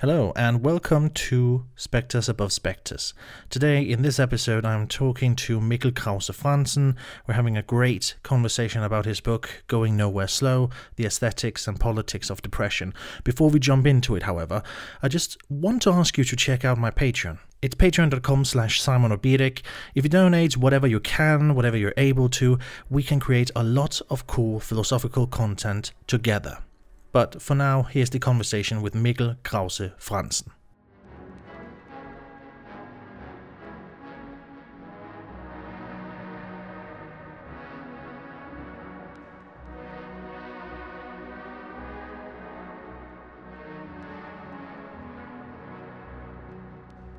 Hello, and welcome to Spectres Above Spectres. Today, in this episode, I'm talking to Mikkel Krause Frantzen. We're having a great conversation about his book, Going Nowhere Slow The Aesthetics and Politics of Depression. Before we jump into it, however, I just want to ask you to check out my Patreon. It's patreon.com slash simonobirek. If you donate whatever you can, whatever you're able to, we can create a lot of cool philosophical content together. But for now, here's the conversation with Mikkel Krause Frantzen.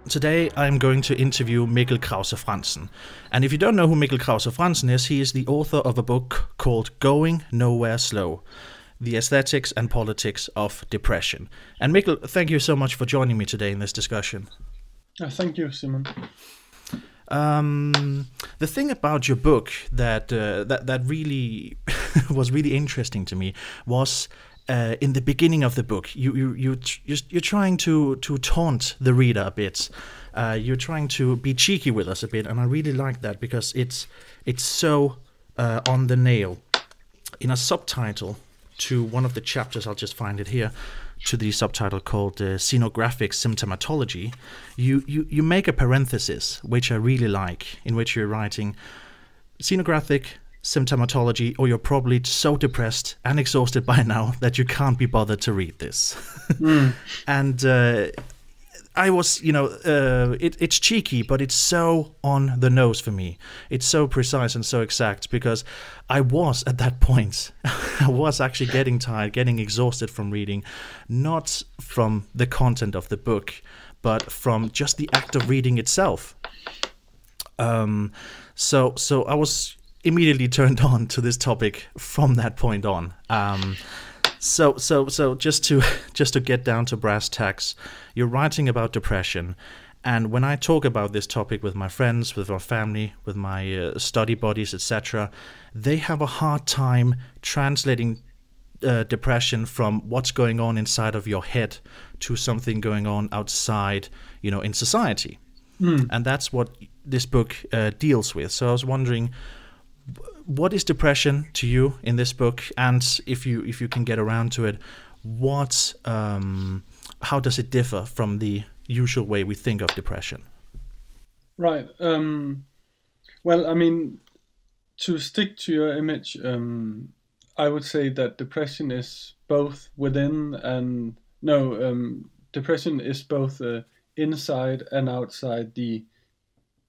Today I'm going to interview Mikkel Krause Frantzen. And if you don't know who Mikkel Krause Frantzen is, he is the author of a book called Going Nowhere Slow the aesthetics and politics of depression. And Mikkel, thank you so much for joining me today in this discussion. Uh, thank you, Simon. Um, the thing about your book that uh, that that really was really interesting to me was uh, in the beginning of the book. You you you you're trying to to taunt the reader a bit. Uh, you're trying to be cheeky with us a bit, and I really like that because it's it's so uh, on the nail. In a subtitle, to one of the chapters, I'll just find it here, to the subtitle called uh, Scenographic Symptomatology, you, you, you make a parenthesis, which I really like, in which you're writing Scenographic symptomatology, or you're probably so depressed and exhausted by now that you can't be bothered to read this. Mm. and uh, I was, you know, uh, it, it's cheeky, but it's so on the nose for me. It's so precise and so exact because I was at that point, I was actually getting tired, getting exhausted from reading, not from the content of the book, but from just the act of reading itself. Um, so, so I was immediately turned on to this topic from that point on. Um, so so so just to just to get down to brass tacks, you're writing about depression. And when I talk about this topic with my friends, with my family, with my uh, study buddies, etc., they have a hard time translating uh, depression from what's going on inside of your head to something going on outside, you know, in society. Mm. And that's what this book uh, deals with. So I was wondering, what is depression to you in this book? And if you if you can get around to it, what um, how does it differ from the usual way we think of depression? Right. Um, well, I mean, to stick to your image, um, I would say that depression is both within and no, um, depression is both uh, inside and outside the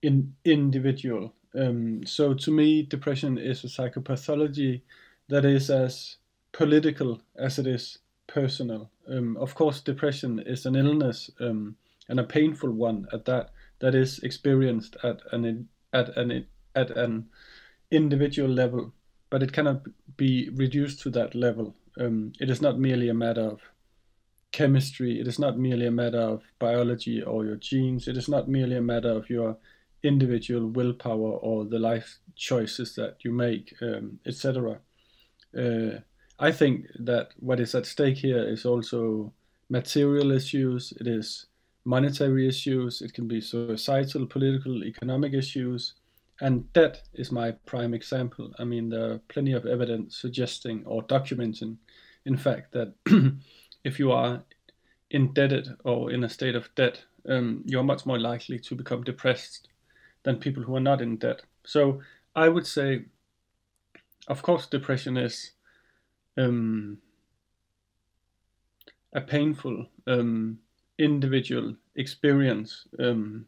in, individual. Um, so to me, depression is a psychopathology that is as political as it is personal. Um, of course, depression is an illness um, and a painful one at that that is experienced at an at an at an individual level, but it cannot be reduced to that level. Um, it is not merely a matter of chemistry. It is not merely a matter of biology or your genes. It is not merely a matter of your individual willpower or the life choices that you make, um, etc. Uh, I think that what is at stake here is also material issues, it is monetary issues, it can be societal, political, economic issues, and debt is my prime example. I mean, there are plenty of evidence suggesting or documenting, in fact, that if you are indebted or in a state of debt, um, you're much more likely to become depressed than people who are not in debt. So I would say, of course, depression is um, a painful um, individual experience, um,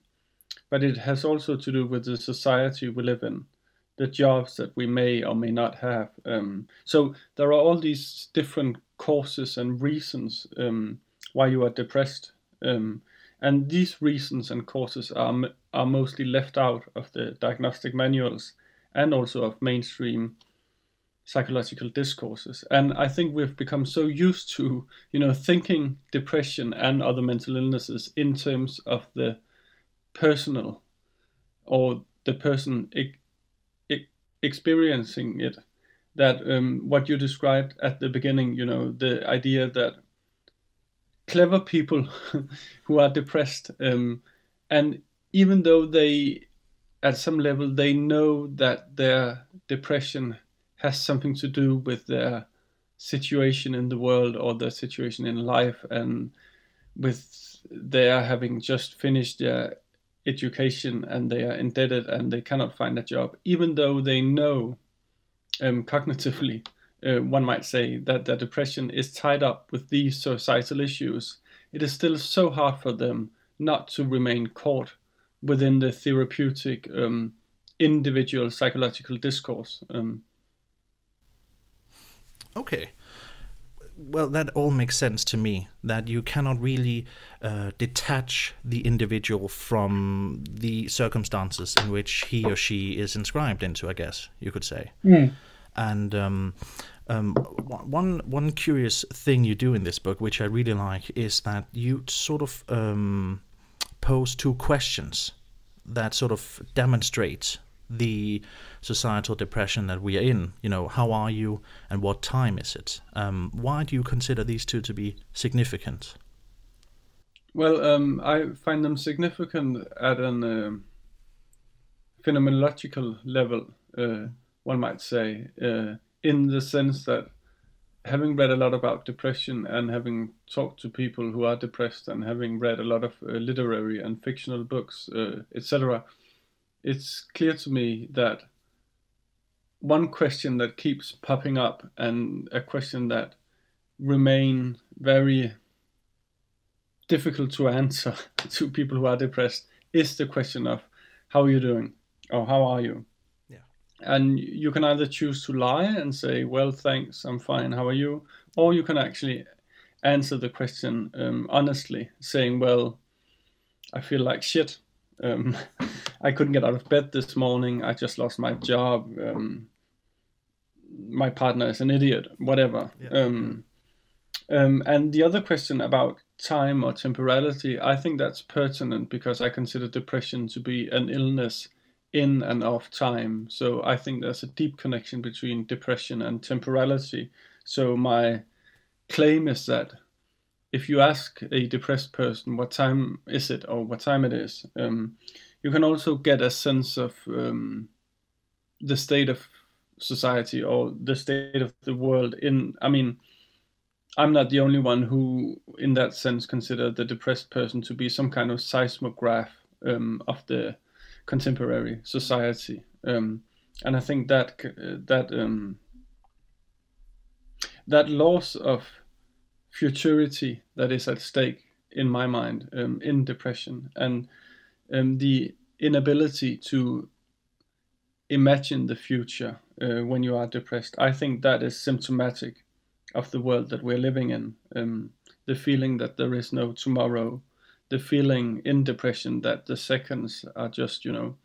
but it has also to do with the society we live in, the jobs that we may or may not have. Um, so there are all these different causes and reasons um, why you are depressed. Um, and these reasons and causes are, are mostly left out of the diagnostic manuals and also of mainstream psychological discourses. And I think we've become so used to, you know, thinking depression and other mental illnesses in terms of the personal or the person e- e- experiencing it. That um, what you described at the beginning, you know, the idea that clever people who are depressed, um, and even though they, at some level, they know that their depression has something to do with their situation in the world or their situation in life, and with their having just finished their education and they are indebted and they cannot find a job, even though they know um, cognitively, uh, one might say, that their depression is tied up with these societal issues, it is still so hard for them not to remain caught within the therapeutic um, individual psychological discourse. Um, okay well, that all makes sense to me. That you cannot really uh, detach the individual from the circumstances in which he or she is inscribed into. I guess you could say. Mm. And um, um, one one curious thing you do in this book, which I really like, is that you sort of um, pose two questions that sort of demonstrate the societal depression that we are in. You know, how are you and what time is it? Um, why do you consider these two to be significant? Well, um, I find them significant at an uh, phenomenological level, uh, one might say, uh, in the sense that having read a lot about depression and having talked to people who are depressed and having read a lot of uh, literary and fictional books, uh, etc., it's clear to me that one question that keeps popping up and a question that remain very difficult to answer to people who are depressed is the question of how are you doing or how are you and you can either choose to lie and say well thanks i'm fine how are you or you can actually answer the question um, honestly saying well i feel like shit um, I couldn't get out of bed this morning. I just lost my job. Um, my partner is an idiot. Whatever. Yeah. Um, um, and the other question about time or temporality, I think that's pertinent because I consider depression to be an illness in and of time. So I think there's a deep connection between depression and temporality. So my claim is that if you ask a depressed person what time is it or what time it is, um, you can also get a sense of um, the state of society or the state of the world. In I mean, I'm not the only one who, in that sense, consider the depressed person to be some kind of seismograph um, of the contemporary society, um, and I think that that um, that loss of futurity that is at stake in my mind um, in depression and um, the inability to imagine the future uh, when you are depressed. I think that is symptomatic of the world that we're living in. Um, the feeling that there is no tomorrow, the feeling in depression that the seconds are just, you know,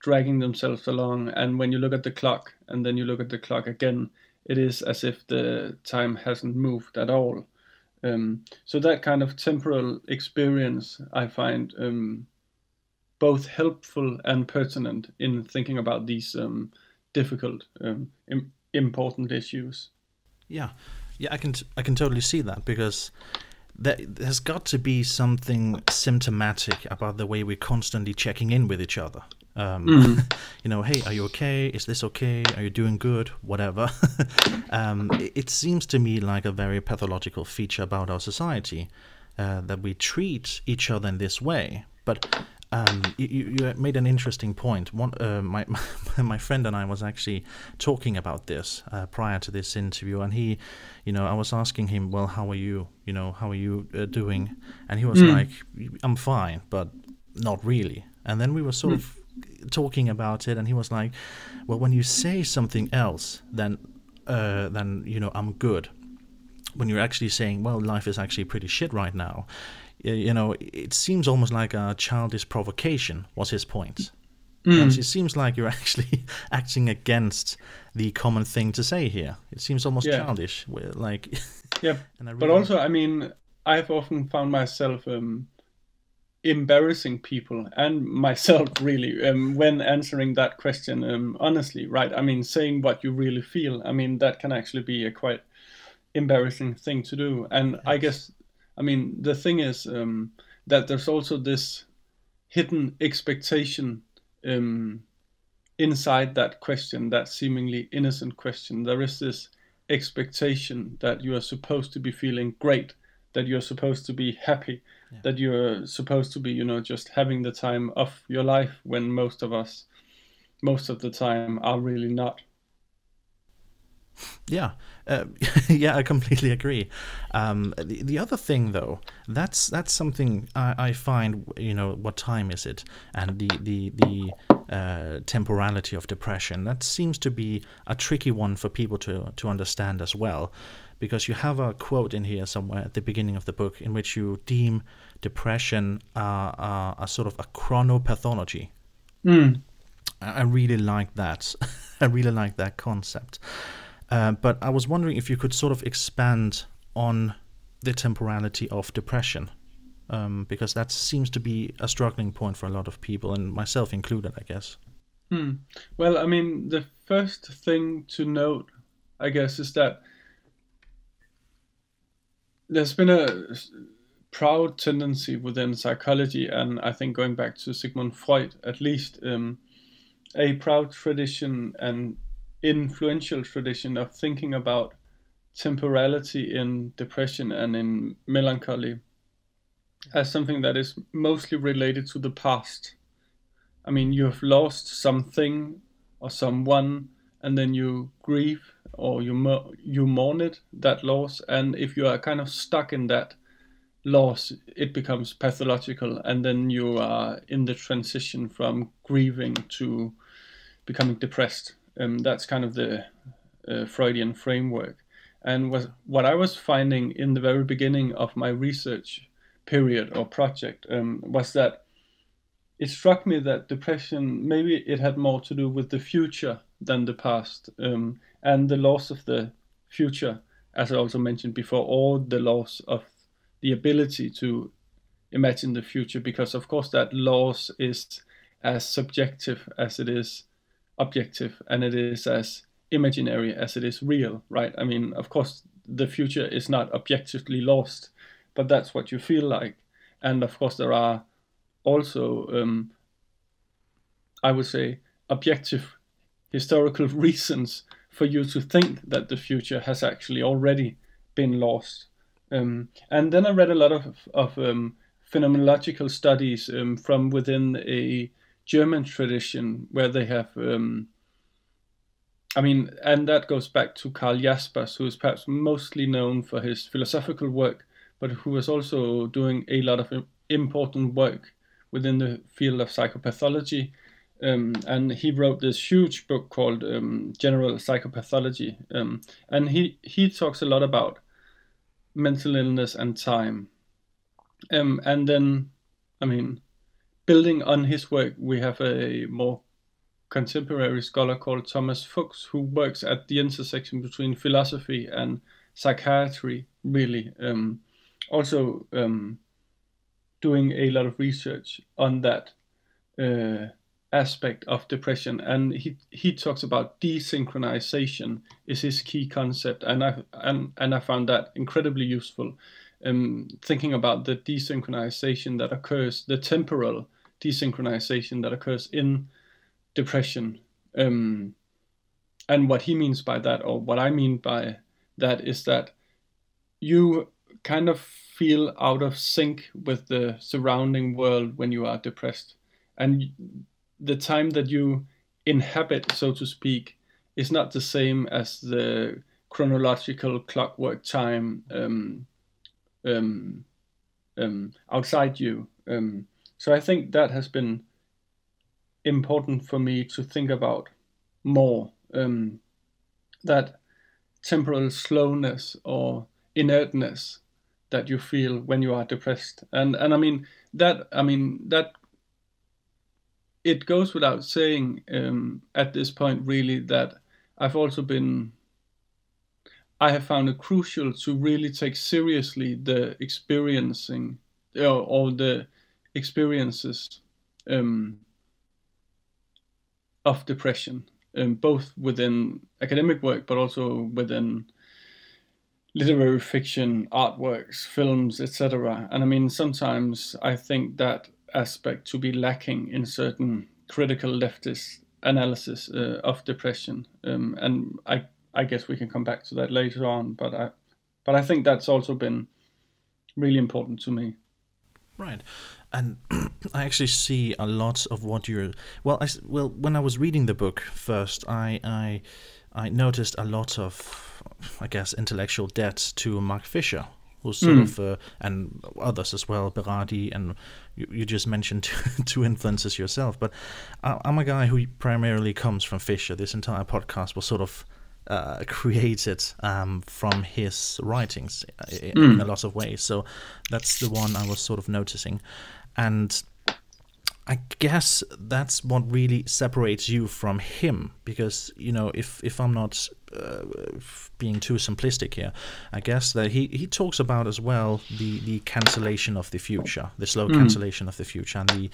dragging themselves along. And when you look at the clock and then you look at the clock again, it is as if the time hasn't moved at all. Um, so that kind of temporal experience I find um, both helpful and pertinent in thinking about these um, difficult, um, Im- important issues. Yeah, yeah, I can t- I can totally see that because there, there's got to be something symptomatic about the way we're constantly checking in with each other. Um, mm. You know, hey, are you okay? Is this okay? Are you doing good? Whatever. um, it, it, seems to me like a very pathological feature about our society uh, that we treat each other in this way. But um, you, you, made an interesting point. One, uh, my, my friend and I was actually talking about this uh, prior to this interview, and he, you know, I was asking him, well, how are you? You know, how are you uh, doing? And he was mm. like, I'm fine, but not really. And then we were sort mm. of talking about it, and he was like, "Well, when you say something else, then uh, then you know I'm good." When you're actually saying, "Well, life is actually pretty shit right now," you know, it seems almost like a childish provocation. Was his point? Mm. It seems like you're actually acting against the common thing to say here. It seems almost yeah. childish. Like, yeah. really but also, I mean, I've often found myself um, embarrassing people and myself really um, when answering that question um, honestly right i mean saying what you really feel i mean that can actually be a quite embarrassing thing to do and yes. i guess I mean, the thing is um, that there's also this hidden expectation um, inside that question, that seemingly innocent question. There is this expectation that you are supposed to be feeling great, that you're supposed to be happy, yeah. that you're supposed to be, you know, just having the time of your life when most of us, most of the time, are really not. Yeah, uh, yeah, I completely agree. Um, the, the other thing, though, that's that's something I, I, find. You know, what time is it? And the the the uh, temporality of depression that seems to be a tricky one for people to to understand as well, because you have a quote in here somewhere at the beginning of the book in which you deem depression uh, uh, a sort of a chronopathology. Mm. I really like that. I really like that concept. Uh, but I was wondering if you could sort of expand on the temporality of depression, um, because that seems to be a struggling point for a lot of people, and myself included, I guess. Hmm. Well, I mean, the first thing to note, I guess, is that there's been a proud tendency within psychology, and I think going back to Sigmund Freud, at least, um, a proud tradition and influential tradition of thinking about temporality in depression and in melancholy as something that is mostly related to the past. I mean, you have lost something or someone, and then you grieve or you you mourn it that loss, and if you are kind of stuck in that loss, it becomes pathological, and then you are in the transition from grieving to becoming depressed. Um, that's kind of the uh, Freudian framework. And was, what I was finding in the very beginning of my research period or project um, was that it struck me that depression maybe it had more to do with the future than the past um, and the loss of the future, as I also mentioned before, or the loss of the ability to imagine the future, because of course that loss is as subjective as it is objective and it is as imaginary as it is real, right? I mean, of course, the future is not objectively lost, but that's what you feel like. And of course, there are also, um, I would say, objective historical reasons for you to think that the future has actually already been lost. Um, and then I read a lot of, of um, phenomenological studies um, from within a German tradition where they have, um, I mean, and that goes back to Karl Jaspers, who is perhaps mostly known for his philosophical work, but who was also doing a lot of important work within the field of psychopathology. Um, and he wrote this huge book called um, General Psychopathology, um, and he he talks a lot about mental illness and time. Um, and then, I mean, building on his work, we have a more contemporary scholar called Thomas Fuchs, who works at the intersection between philosophy and psychiatry, really. Um, also um, doing a lot of research on that uh, aspect of depression. And he, he talks about desynchronization is his key concept. And I, and, and I found that incredibly useful. Um, thinking about the desynchronization that occurs, the temporal desynchronization that occurs in depression. Um, and what he means by that, or what I mean by that, is that you kind of feel out of sync with the surrounding world when you are depressed. And the time that you inhabit, so to speak, is not the same as the chronological clockwork time um, um, um, outside you. Um, so I think that has been important for me to think about more. Um, that temporal slowness or inertness that you feel when you are depressed, and and I mean that I mean that it goes without saying um, at this point really that I've also been I have found it crucial to really take seriously the experiencing or, or the experiences um, of depression, um, both within academic work but also within literary fiction, artworks, films, etc. And I mean, sometimes I think that aspect to be lacking in certain critical leftist analysis uh, of depression. Um, and I, I guess we can come back to that later on. But I, but I think that's also been really important to me. Right, and I actually see a lot of what you're. Well, I well when I was reading the book first, I I I noticed a lot of, I guess, intellectual debt to Mark Fisher, who's sort mm. of, uh, and others as well, Berardi, and you, you just mentioned two influences yourself. But I'm a guy who primarily comes from Fisher. This entire podcast was sort of uh, created um, from his writings in, mm. in, a lot of ways. So that's the one I was sort of noticing. And I guess that's what really separates you from him, because you know, if if I'm not uh, being too simplistic here, I guess that he, he talks about as well the the cancellation of the future, the slow mm. cancellation of the future, and the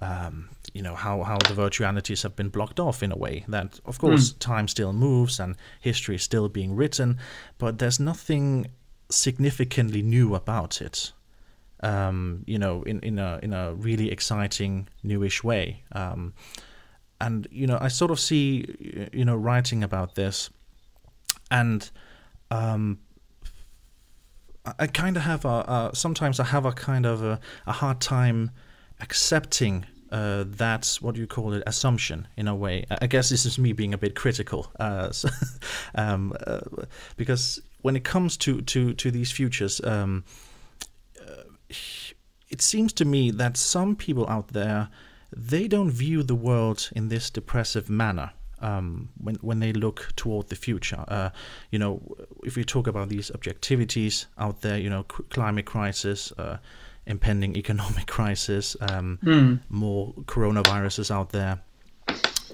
um, you know how how the virtualities have been blocked off in a way that of course mm. time still moves and history is still being written, but there's nothing significantly new about it um, you know, in, in a in a really exciting newish way. Um, and you know, I sort of see you know writing about this, and um, I kind of have a, sometimes I have a kind of a, a hard time accepting uh, that's what you call it assumption in a way. I guess this is me being a bit critical, uh, so, um, uh, because when it comes to to to these futures, um, it seems to me that some people out there they don't view the world in this depressive manner um, when when they look toward the future. Uh, you know, if we talk about these objectivities out there, you know, climate crisis, uh, impending economic crisis, um, mm. more coronaviruses out there.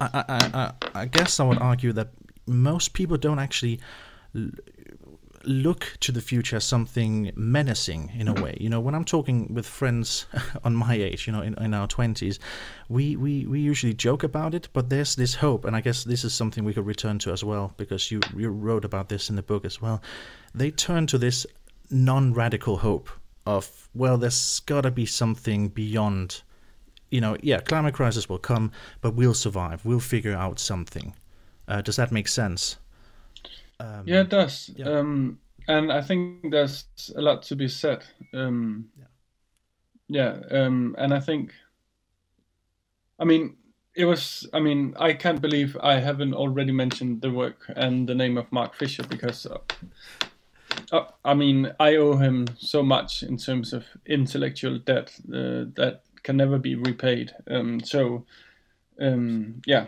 I, I, I, I guess I would argue that most people don't actually look to the future as something menacing in a way. You know, when I'm talking with friends on my age, you know, in, in our 20s, we, we, we usually joke about it, but there's this hope, and I guess this is something we could return to as well, because you, you wrote about this in the book as well. They turn to this non radical hope of, well, there's got to be something beyond. You know, yeah, climate crisis will come, but we'll survive. We'll figure out something. Uh, does that make sense? Um, yeah, it does. Yeah. Um, and I think there's a lot to be said. Um, yeah. yeah um, and I think, I mean, it was, I mean, I can't believe I haven't already mentioned the work and the name of Mark Fisher because, uh, uh, I mean, I owe him so much in terms of intellectual debt uh, that can never be repaid. Um, so, um, yeah,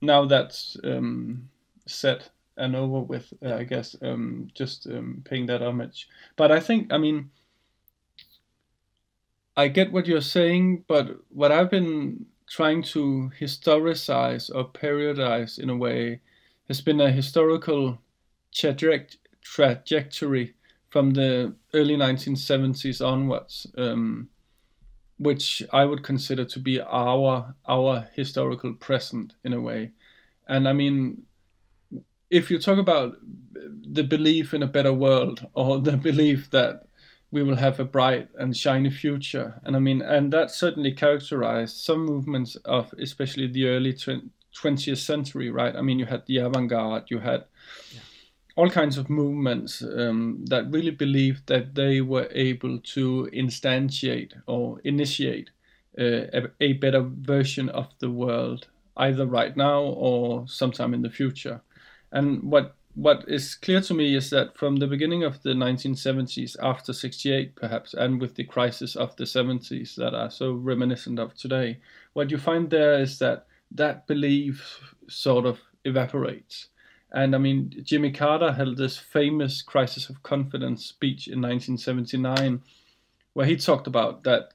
now that's um, set and over with, uh, I guess, um, just um, paying that homage. But I think, I mean, I get what you're saying, but what I've been trying to historicize or periodize in a way has been a historical trajectory from the early 1970s onwards, um, which I would consider to be our our historical present in a way. And I mean, if you talk about the belief in a better world or the belief that we will have a bright and shiny future, and I mean, and that certainly characterized some movements of especially the early 20th century, right? I mean, you had the avant-garde, you had yeah. all kinds of movements um, that really believed that they were able to instantiate or initiate uh, a, a better version of the world, either right now or sometime in the future. And what what is clear to me is that from the beginning of the 1970s, after 68 perhaps, and with the crisis of the 70s that are so reminiscent of today, what you find there is that that belief sort of evaporates. And I mean, Jimmy Carter held this famous crisis of confidence speech in 1979, where he talked about that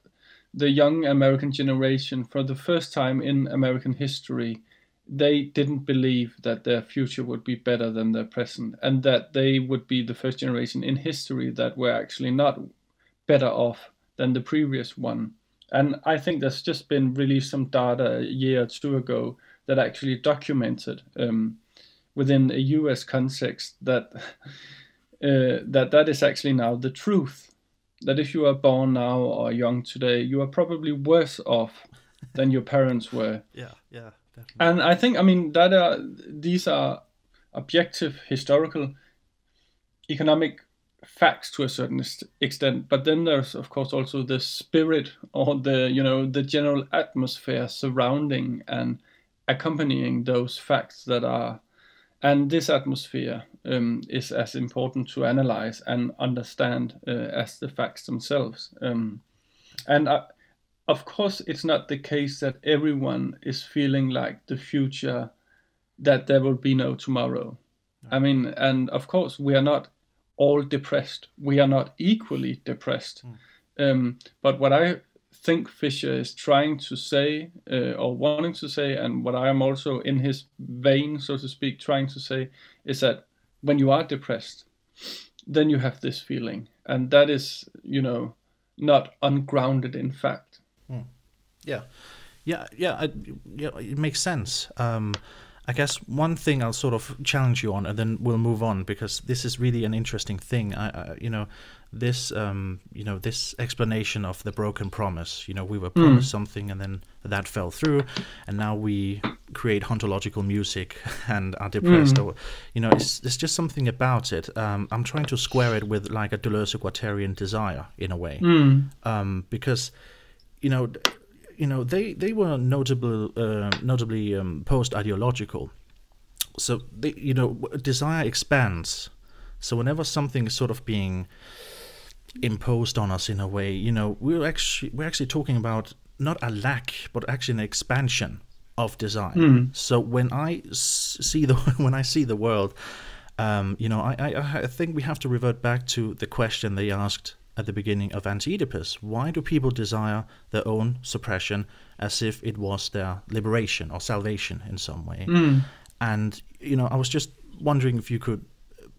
the young American generation, for the first time in American history, they didn't believe that their future would be better than their present and that they would be the first generation in history that were actually not better off than the previous one. And I think there's just been released some data a year or two ago that actually documented um, within a US context that uh, that that is actually now the truth. That if you are born now or young today, you are probably worse off than your parents were. Yeah, yeah, definitely. And I think, I mean, that are these are objective historical economic facts to a certain extent but then there's of course also the spirit or the you know the general atmosphere surrounding and accompanying those facts that are and this atmosphere um, is as important to analyze and understand uh, as the facts themselves um, and uh, of course it's not the case that everyone is feeling like the future that there will be no tomorrow I mean, and of course, we are not all depressed. We are not equally depressed. Mm. Um, but what I think Fisher is trying to say, uh, or wanting to say, and what I am also in his vein, so to speak, trying to say, is that when you are depressed, then you have this feeling, and that is, you know, not ungrounded in fact. Yeah, yeah, yeah, I, yeah. It makes sense. Um, I guess one thing I'll sort of challenge you on, and then we'll move on because this is really an interesting thing. I, I you know, this, um, you know, this explanation of the broken promise. You know, we were promised mm. something, and then that fell through, and now we create ontological music and are depressed. Mm. Or, you know, it's, it's just something about it. Um, I'm trying to square it with like a Deleuze-Guattarian desire in a way, mm. um, because, you know you know they they were notable uh, notably um, post ideological so they you know desire expands. So whenever something is sort of being imposed on us in a way you know we're actually we're actually talking about not a lack but actually an expansion of desire mm. so when i see the when i see the world um, you know I, I i think we have to revert back to the question they asked at the beginning of Anti-Oedipus. Why do people desire their own suppression as if it was their liberation or salvation in some way? Mm. And, you know, I was just wondering if you could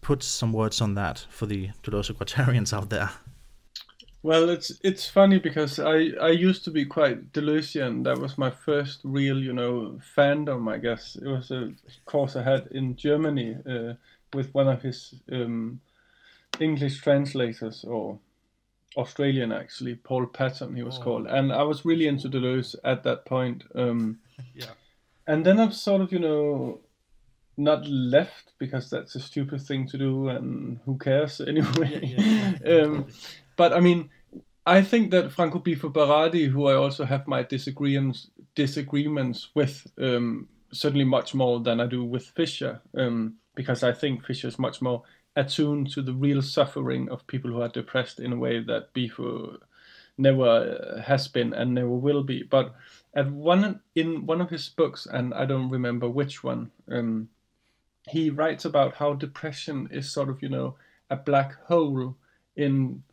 put some words on that for the Deleuze out there. Well, it's it's funny because I, I used to be quite Deleuzian. That was my first real, you know, fandom. I guess it was a course I had in Germany uh, with one of his um, English translators or Australian actually, Paul Patton he was oh. called, and I was really into Deleuze at that point. Um, yeah. And then I've sort of you know not left because that's a stupid thing to do, and who cares anyway. Yeah, yeah, um, but I mean, I think that Franco Bifo Berardi, who I also have my disagreements disagreements with, um, certainly much more than I do with Fisher, um, because I think Fisher is much more attuned to the real suffering of people who are depressed in a way that Bifo never uh, has been and never will be. But at one in one of his books, and I don't remember which one, um, he writes about how depression is sort of you know a black hole in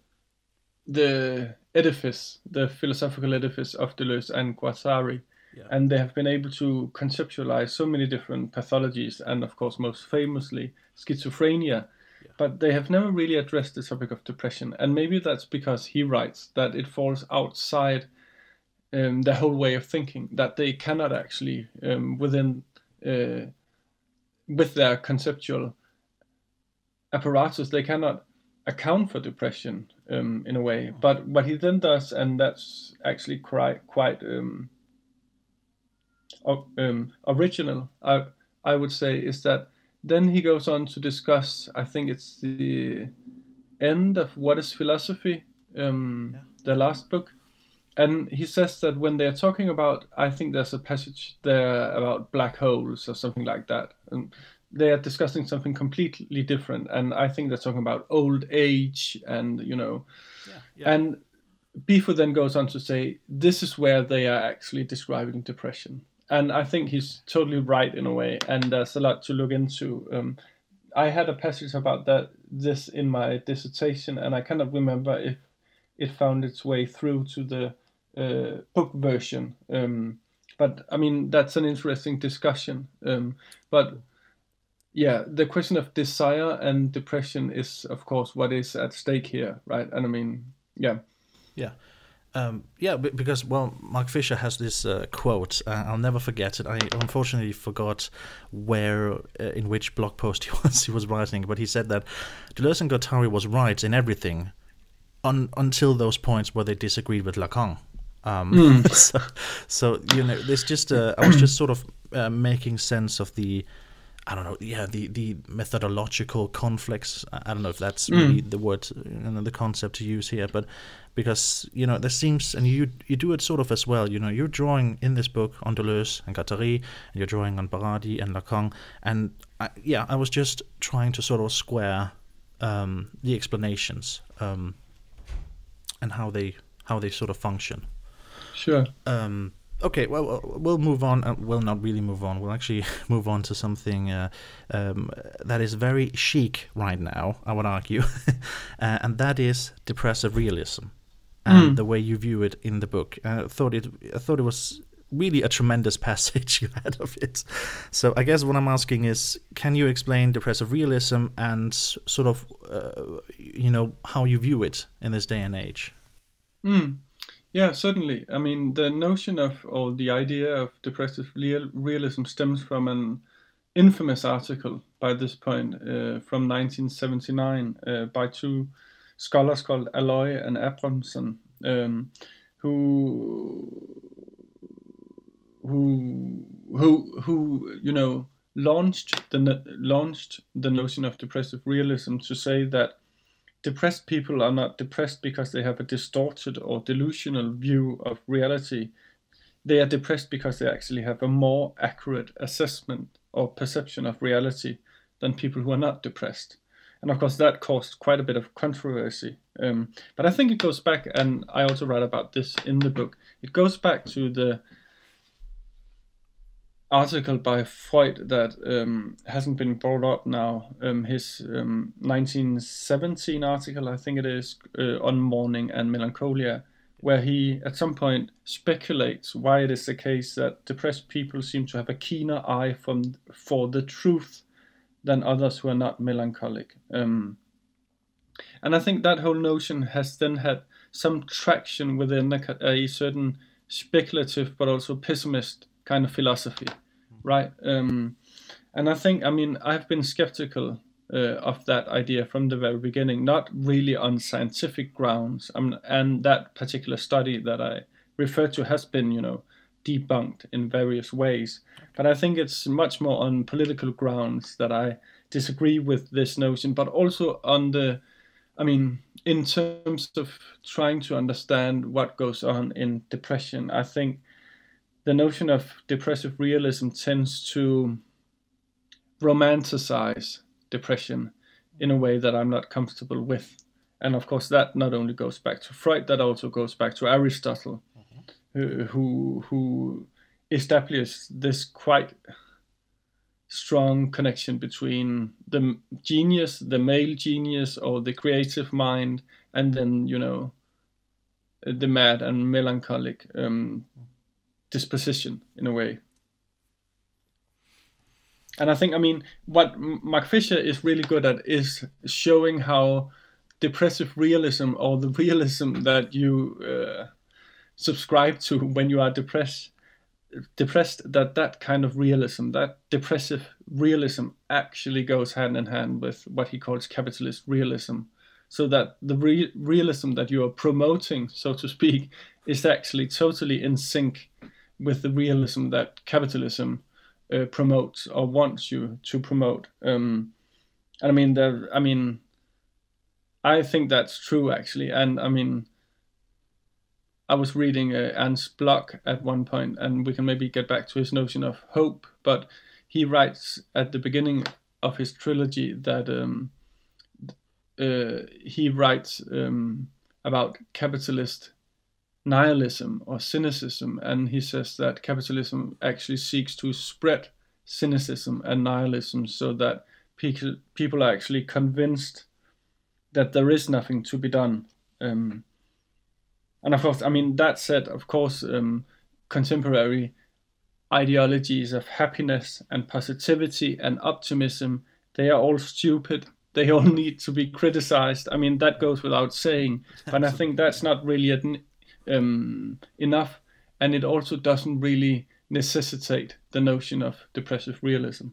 the edifice, the philosophical edifice of Deleuze and Guattari. Yeah. And they have been able to conceptualize so many different pathologies, and of course, most famously, schizophrenia, but they have never really addressed the topic of depression. And maybe that's because he writes that it falls outside um, the whole way of thinking, that they cannot actually, um, within, uh, with their conceptual apparatus, they cannot account for depression um, in a way. But what he then does, and that's actually quite, quite um, um, original, I, I would say, is that then he goes on to discuss, I think it's the end of What is Philosophy, um, yeah. the last book. And he says that when they're talking about, I think there's a passage there about black holes or something like that. And they are discussing something completely different. And I think they're talking about old age and, you know, yeah, yeah. and Bifo then goes on to say, this is where they are actually describing depression and I think he's totally right in a way, and there's a lot to look into. Um, I had a passage about that this in my dissertation, and I cannot remember if it found its way through to the uh, book version. Um, but I mean, that's an interesting discussion. Um, but yeah, the question of desire and depression is, of course, what is at stake here, right? And I mean, yeah, yeah. Um, yeah, because well, Mark Fisher has this uh, quote. Uh, I'll never forget it. I unfortunately forgot where, uh, in which blog post he was he was writing, but he said that Deleuze and Guattari was right in everything, un- until those points where they disagreed with Lacan. Um, mm. so, so, you know, there's just uh, I was just sort of uh, making sense of the. I don't know, yeah, the, the methodological conflicts. I don't know if that's mm. really the word, know, the concept to use here, but because you know there seems and you you do it sort of as well you know you're drawing in this book on Deleuze and Guattari and you're drawing on Berardi and Lacan and I, yeah I was just trying to sort of square um, the explanations um, and how they how they sort of function sure um, okay well we'll move on uh, we'll not really move on we'll actually move on to something uh, um, that is very chic right now i would argue uh, and that is depressive realism and mm. the way you view it in the book. I thought it I thought it was really a tremendous passage you had of it. So I guess what I'm asking is, can you explain depressive realism and sort of, uh, you know, how you view it in this day and age? Mm. Yeah, certainly. I mean, the notion of or the idea of depressive realism stems from an infamous article by this point uh, from 1979 uh, by two scholars called Alloy and Abramson, um, who who who who you know launched the launched the notion of depressive realism to say that depressed people are not depressed because they have a distorted or delusional view of reality. They are depressed because they actually have a more accurate assessment or perception of reality than people who are not depressed and of course that caused quite a bit of controversy. Um, but I think it goes back, and I also write about this in the book. It goes back to the article by Freud that um, hasn't been brought up now. Um, his 1917 um, article, I think it is, uh, on mourning and melancholia, where he at some point speculates why it is the case that depressed people seem to have a keener eye from for the truth than others who are not melancholic. Um, and I think that whole notion has then had some traction within a, a certain speculative but also pessimist kind of philosophy, right? Um, and I think, I mean, I've been skeptical uh, of that idea from the very beginning, not really on scientific grounds. Mean, and that particular study that I referred to has been, you know, debunked in various ways. But I think it's much more on political grounds that I disagree with this notion, but also on the, I mean, in terms of trying to understand what goes on in depression, I think the notion of depressive realism tends to romanticize depression in a way that I'm not comfortable with. And of course, that not only goes back to Freud, that also goes back to Aristotle, mm-hmm. who who established this quite strong connection between the genius, the male genius, or the creative mind, and then you know the mad and melancholic um, disposition in a way. And I think, I mean, what Mark Fisher is really good at is showing how depressive realism or the realism that you uh, subscribe to when you are depressed depressed that that kind of realism, that depressive realism, actually goes hand in hand with what he calls capitalist realism. So that the re- realism that you are promoting, so to speak, is actually totally in sync with the realism that capitalism uh, promotes or wants you to promote. Um, and I mean, there, I mean, I think that's true actually, and I mean, I was reading uh, Ernst Bloch at one point, and we can maybe get back to his notion of hope. But he writes at the beginning of his trilogy that um, uh, he writes um, about capitalist nihilism or cynicism, and he says that capitalism actually seeks to spread cynicism and nihilism so that people people are actually convinced that there is nothing to be done. Um, and of course, I mean, that said, of course, um, contemporary ideologies of happiness and positivity and optimism, they are all stupid. They all need to be criticized. I mean, that goes without saying. But I think that's not really an, um, enough, and it also doesn't really necessitate the notion of depressive realism.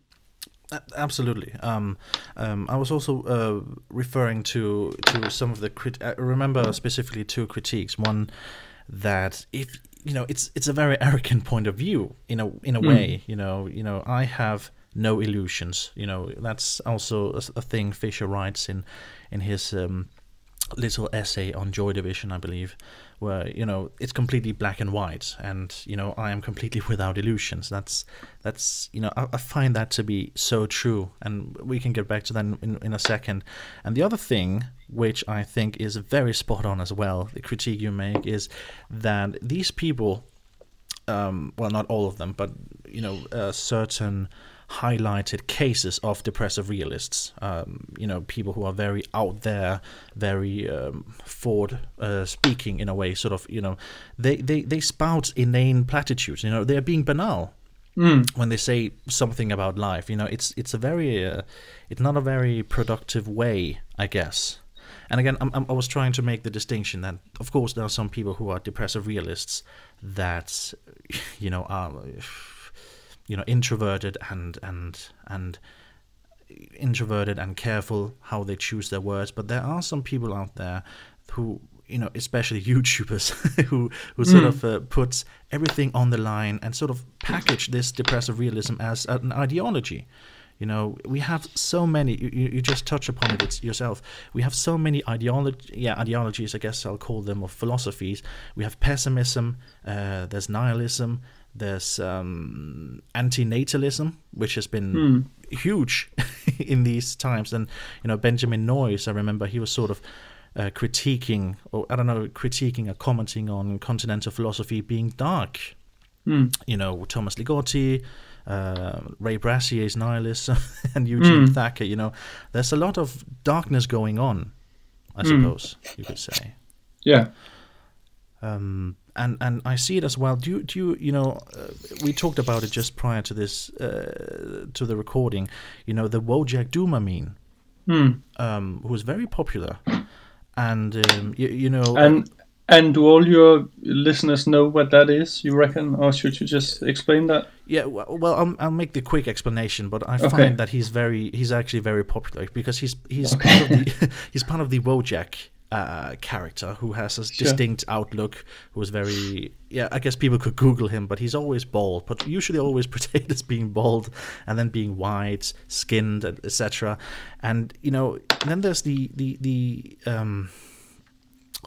Absolutely. Um, um, I was also uh, referring to to some of the crit. I remember specifically two critiques. One that if you know, it's it's a very arrogant point of view in a in a mm. way. You know, you know, I have no illusions. You know, that's also a, a thing Fisher writes in in his um, little essay on Joy Division, I believe, where you know it's completely black and white, and you know I am completely without illusions. That's that's you know I, I find that to be so true, and we can get back to that in, in a second. And the other thing, which I think is very spot on as well, the critique you make is that these people, um, well, not all of them, but you know, uh, certain highlighted cases of depressive realists. Um, you know, people who are very out there, very um, forward uh, speaking in a way. Sort of, you know, they, they they spout inane platitudes. You know, they're being banal. Mm. When they say something about life, you know, it's it's a very, uh, it's not a very productive way, I guess. And again, I'm, I'm, i was trying to make the distinction that, of course, there are some people who are depressive realists that, you know, are you know introverted and and and introverted and careful how they choose their words. But there are some people out there who you know especially youtubers who who sort mm. of uh, puts everything on the line and sort of package this depressive realism as an ideology. You know we have so many you, you just touch upon it yourself. We have so many ideology yeah ideologies i guess i'll call them or philosophies. We have pessimism uh, there's nihilism there's um, anti-natalism, which has been mm. huge in these times. And you know, Benjamin Noys, I remember he was sort of uh, critiquing, or I don't know, critiquing or commenting on continental philosophy being dark. Mm. You know, Thomas Ligotti, uh, Ray Brassier's nihilism, and Eugene mm. Thacker. You know, there's a lot of darkness going on. I hmm. suppose you could say. Yeah. Um, and and I see it as well. Do you do you you know uh, we talked about it just prior to this uh, to the recording. You know the Wojak Doomer meme, hmm. um, who was very popular, and um, you, you know and. And do all your listeners know what that is? You reckon, or should you just explain that? Yeah, well, I'll, I'll make the quick explanation, but I okay. find that he's very, he's actually very popular because he's he's okay. part of the he's part of the Wojak uh, character who has a sure. distinct outlook, who is very yeah. I guess people could Google him, but he's always bald, but usually always portrayed as being bald and then being white skinned, etc. And you know, then there's the the the um,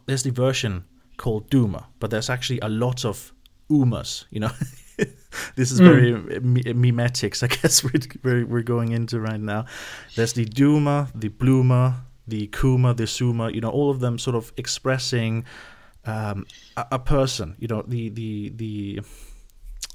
there's the version called Doomer, but there's actually a lot of Umas, you know. this is very mm. memetics, I guess we're, we're going into right now. There's the Doomer, the Bloomer, the Coomer, the Zoomer, you know, all of them sort of expressing um, a, a, person, you know, the the the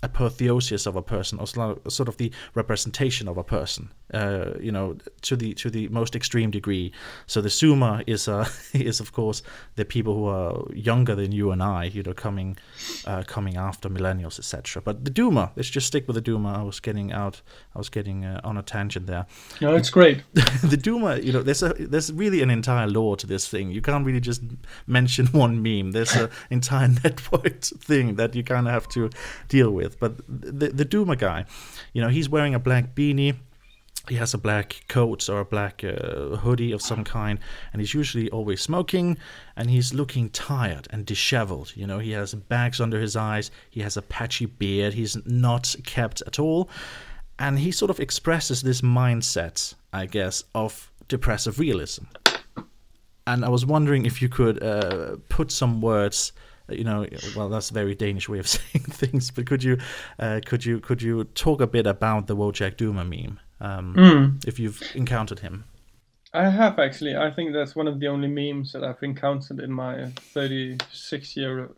apotheosis of a person, or sort of the representation of a person, uh, you know, to the to the most extreme degree. So the Zoomer is uh, is of course the people who are younger than you and I, you know, coming uh, coming after millennials, etc. But the Doomer, let's just stick with the Doomer. I was getting out, I was getting uh, on a tangent there. No, it's great. the Doomer, you know, there's a there's really an entire lore to this thing. You can't really just mention one meme. There's an entire networked thing that you kind of have to deal with. But the the Doomer guy, you know, he's wearing a black beanie. He has a black coat or a black uh, hoodie of some kind and he's usually always smoking and he's looking tired and disheveled. You know he has bags under his eyes. He has a patchy beard. He's not kept at all. And he sort of expresses this mindset i guess of depressive realism. And i was wondering if you could uh, put some words you know well that's a very danish way of saying things but could you uh, could you could you talk a bit about the wojak doomer meme um, mm. if you've encountered him. I have actually. I think that's one of the only memes that I've encountered in my 36 year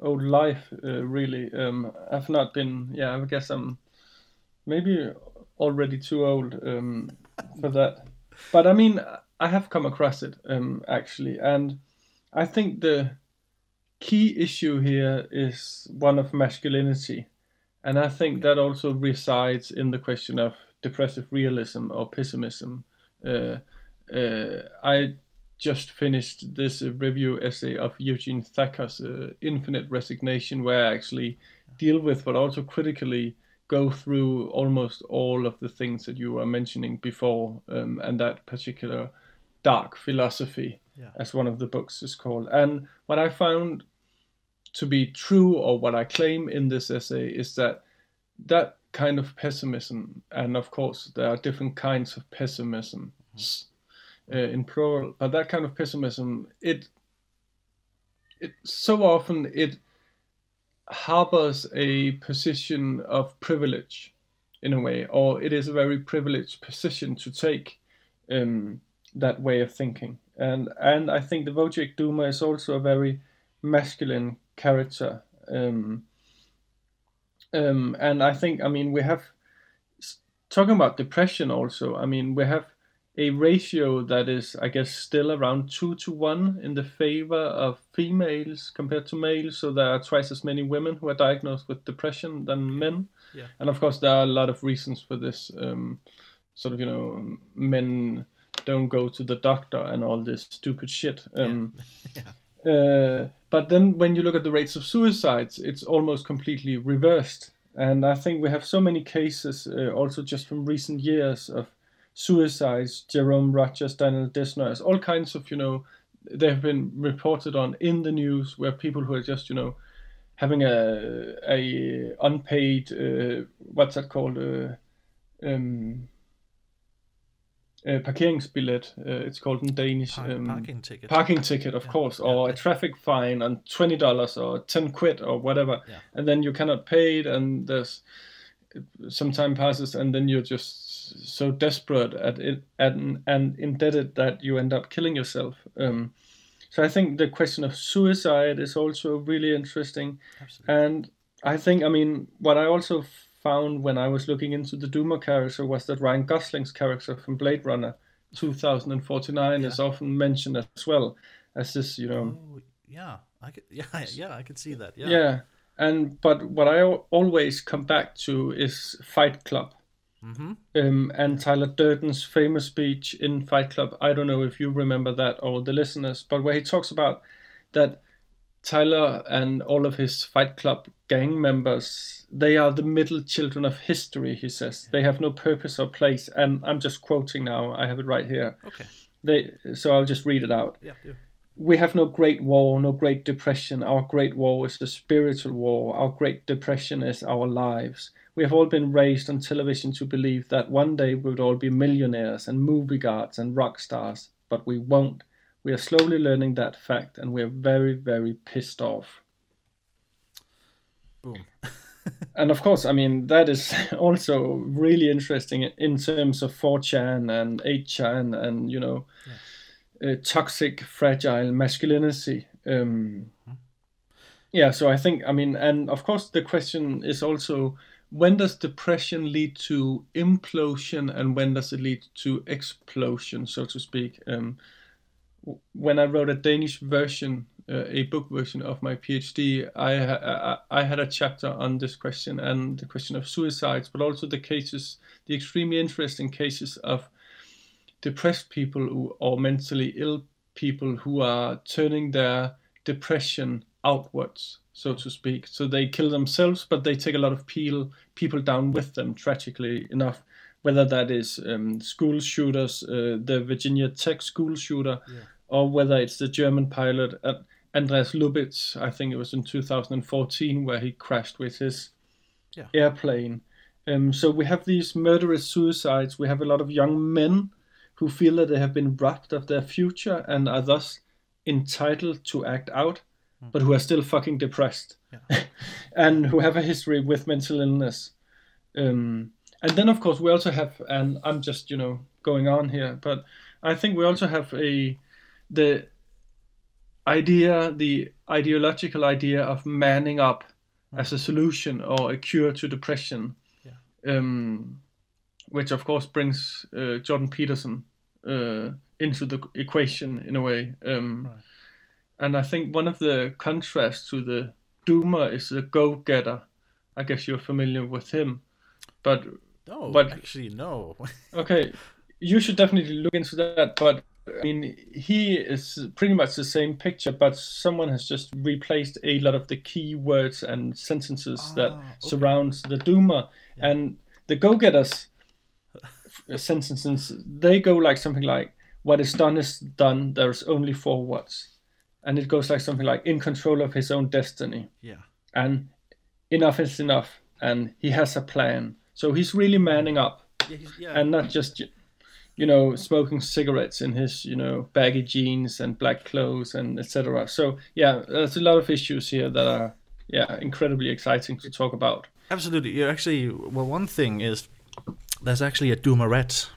old life. Uh, really, um, I've not been. Yeah, I guess I'm maybe already too old um, for that. But I mean, I have come across it um, actually, and I think the key issue here is one of masculinity, and I think that also resides in the question of depressive realism or pessimism. Uh, uh, I just finished this review essay of Eugene Thacker's uh, Infinite Resignation, where I actually deal with, but also critically go through almost all of the things that you were mentioning before, um, and that particular dark philosophy, Yeah. as one of the books is called. And what I found to be true, or what I claim in this essay, is that that kind of pessimism, and of course there are different kinds of pessimism uh, in plural, but that kind of pessimism, it, it so often it harbors a position of privilege in a way, or it is a very privileged position to take um, that way of thinking. And and I think the Wojak Doomer is also a very masculine character. Um, um, and I think, I mean, we have talking about depression also. I mean, we have a ratio that is, I guess, still around two to one in the favor of females compared to males. So there are twice as many women who are diagnosed with depression than men. Yeah. And of course, there are a lot of reasons for this. Um, sort of, you know, men don't go to the doctor and all this stupid shit. Um, uh, but then when you look at the rates of suicides, it's almost completely reversed. And I think we have so many cases, uh, also just from recent years, of suicides. Jerome Rogers, Daniel Desnoyers, all kinds of, you know, they have been reported on in the news where people who are just, you know, having a a unpaid uh, what's that called uh, um, uh, parkeringsbillet. Uh, it's called in Danish. Park, um, parking ticket. parking ticket, of Yeah, course, or yeah. a traffic fine on twenty dollars or ten quid or whatever, Yeah. and then you cannot pay it, and there's some time passes, and then you're just so desperate at it and and indebted that you end up killing yourself. Um, so I think the question of suicide is also really interesting. Absolutely. And I think, I mean, what I also found when I was looking into the Doomer character was that Ryan Gosling's character from Blade Runner 2049 is often mentioned as well as this, you know. Oh, yeah. I could, yeah, yeah, I could see that. Yeah. Yeah. And but what I always come back to is Fight Club. Mm-hmm. Um, and Tyler Durden's famous speech in Fight Club. I don't know if you remember that or the listeners, but where he talks about that Tyler and all of his Fight Club gang members, they are the middle children of history, he says. They have no purpose or place. And I'm just quoting now, I have it right here. Okay. They, so I'll just read it out. Yeah. yeah. We have no great war, no great depression. Our great war is the spiritual war. Our great depression is our lives. We have all been raised on television to believe that one day we would all be millionaires and movie gods and rock stars, but we won't. We are slowly learning that fact and we're very, very pissed off. Boom. And of course, I mean, that is also really interesting in terms of 4chan and 8chan and, you know, uh, toxic, fragile masculinity. Um, yeah, so I think, I mean, and of course, the question is also when does depression lead to implosion and when does it lead to explosion, so to speak? Um, when I wrote a Danish version, uh, a book version of my PhD, I, I I had a chapter on this question and the question of suicides, but also the cases, the extremely interesting cases of depressed people who, or mentally ill people who are turning their depression outwards, so to speak. So they kill themselves, but they take a lot of people people down with them. Tragically enough, whether that is um, school shooters, uh, the Virginia Tech school shooter, Yeah. Or whether it's the German pilot uh, Andreas Lubitz. I think it was in 2014 where he crashed with his Yeah. airplane. Um, so we have these murderous suicides. We have a lot of young men who feel that they have been robbed of their future and are thus entitled to act out, but who are still fucking depressed Yeah. and who have a history with mental illness. Um, and then, of course, we also have, and I'm just, you know, going on here, but I think we also have a the idea, the ideological idea of manning up as a solution or a cure to depression, um, which of course brings uh, Jordan Peterson uh, into the equation in a way. Um, Right. And I think one of the contrasts to the doomer is the go-getter. I guess you're familiar with him, but No, But- actually, no. okay, you should definitely look into that. But I mean, he is pretty much the same picture, but someone has just replaced a lot of the key words and sentences Ah, that okay. surrounds the Doomer. And the Go-Getters sentences, they go like something like, what is done is done, there's only four words. And it goes like something like, in control of his own destiny. Yeah. And enough is enough. And he has a plan. So he's really manning up Yeah, he's, yeah. and not just you know smoking cigarettes in his you know baggy jeans and black clothes and etc so yeah there's a lot of issues here that are yeah incredibly exciting to talk about Absolutely. You actually, well, one thing is there's actually a Doomerette.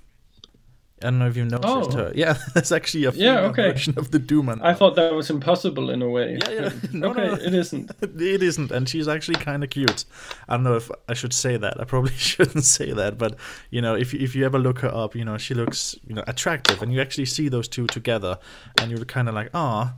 I don't know if you've noticed Oh. her. Yeah, that's actually a Yeah, okay. version of the Doomer. i thought that was impossible in a way Yeah, yeah. No, okay no. it isn't it isn't, and she's actually kind of cute. I don't know if I should say that. I probably shouldn't say that, but you know, if you- if you ever look her up, you know, she looks you know attractive, and you actually see those two together, and you're kind of like, ah,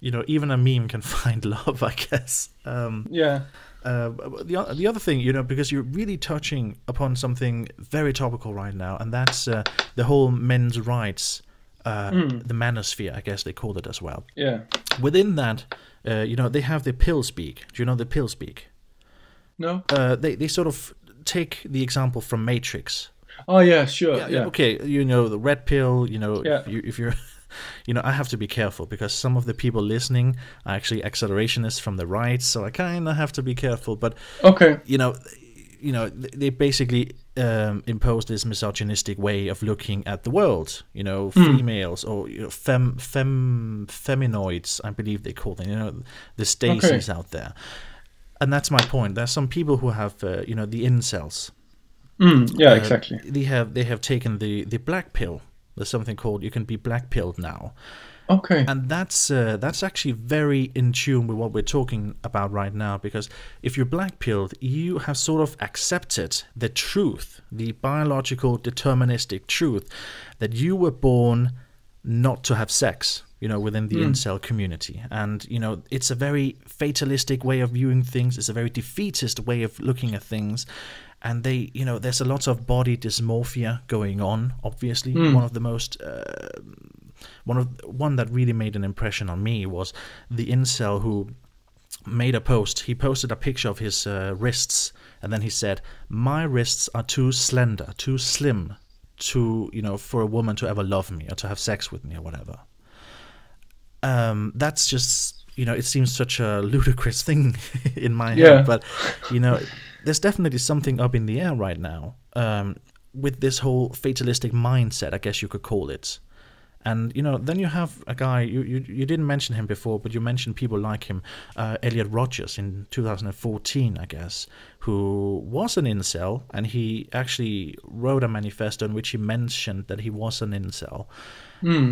you know, even a meme can find love, I guess. Um, yeah uh, the the other thing, you know, because you're really touching upon something very topical right now, and that's uh, the whole men's rights, uh, the manosphere, I guess they call it as well. yeah Within that, uh, you know, they have the pill speak. Do you know the pill speak? no Uh, they they sort of take the example from Matrix. oh yeah sure yeah, Okay, you know the red pill. You know, Yeah. if, you, if you're, you know, I have to be careful because some of the people listening are actually accelerationists from the right, so I kind of have to be careful. But okay you know, you know, they basically um, impose this misogynistic way of looking at the world. You know, females or you know, fem fem feminoids, I believe they call them. You know, the Stacys out there, and that's my point. There's some people who have, uh, you know, the incels. mm, yeah Uh, exactly They have they have taken the the black pill. There's something called you can be black pilled now. Okay. And that's uh, that's actually very in tune with what we're talking about right now because if you're black pilled you have sort of accepted the truth the biological deterministic truth that you were born not to have sex you know within the incel community. And you know it's a very fatalistic way of viewing things. It's a very defeatist way of looking at things and they you know there's a lot of body dysmorphia going on obviously one of the most uh, one of one that really made an impression on me was the incel who made a post. He posted a picture of his uh, wrists, and then he said, "My wrists are too slender, too slim, to you know for a woman to ever love me or to have sex with me or whatever." Um, that's just you know it seems such a ludicrous thing in my Yeah. head, but you know there's definitely something up in the air right now um, with this whole fatalistic mindset, I guess you could call it. And you know, then you have a guy you, you you didn't mention him before, but you mentioned people like him, uh, Elliot Rogers in 2014, I guess, who was an incel, and he actually wrote a manifesto in which he mentioned that he was an incel,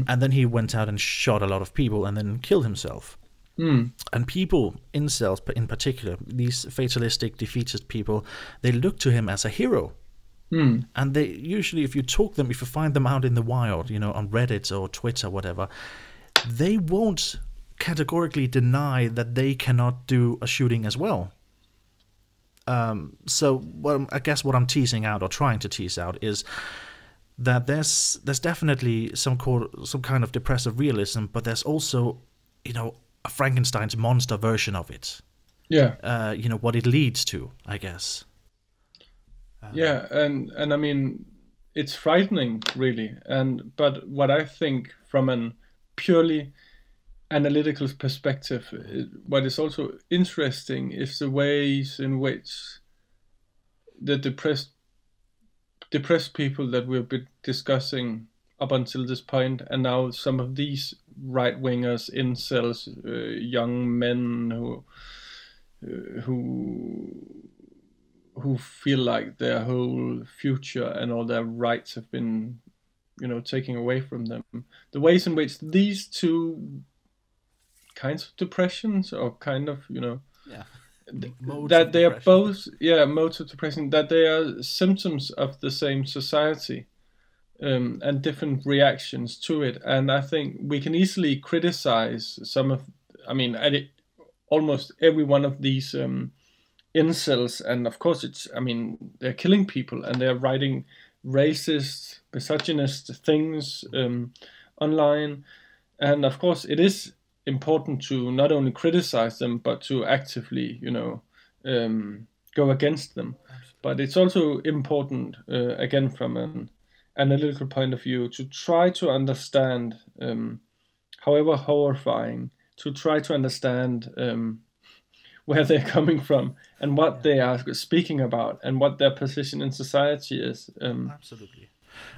and then he went out and shot a lot of people and then killed himself. Mm, And people, incels but in particular, these fatalistic, defeatist people, they look to him as a hero. mm, And they usually, if you talk them, if you find them out in the wild, you know, on Reddit or Twitter, whatever, they won't categorically deny that they cannot do a shooting as well. Um, so, what I guess what I'm teasing out or trying to tease out is that there's there's definitely some core, some kind of depressive realism, but there's also, you know, a Frankenstein's monster version of it. yeah Uh, you know what it leads to, I guess. yeah and and i mean it's frightening really and but what i think from an purely analytical perspective what is also interesting is the ways in which the depressed depressed people that we've been discussing up until this point and now some of these right wingers incels uh, young men who uh, who who feel like their whole future and all their rights have been you know taken away from them. The ways in which these two kinds of depressions or kind of you know Yeah. that they are both yeah modes of depression that they are symptoms of the same society um, and different reactions to it. And i think we can easily criticize some of i mean almost every one of these um, incels. And of course it's i mean they're killing people and they're writing racist misogynist things um, online, and of course it is important to not only criticize them but to actively, you know, um, go against them. But it's also important, uh, again, from an analytical point of view, to try to understand, um, however horrifying, to try to understand um, where they're coming from and what yeah. they are speaking about and what their position in society is. Um, Absolutely.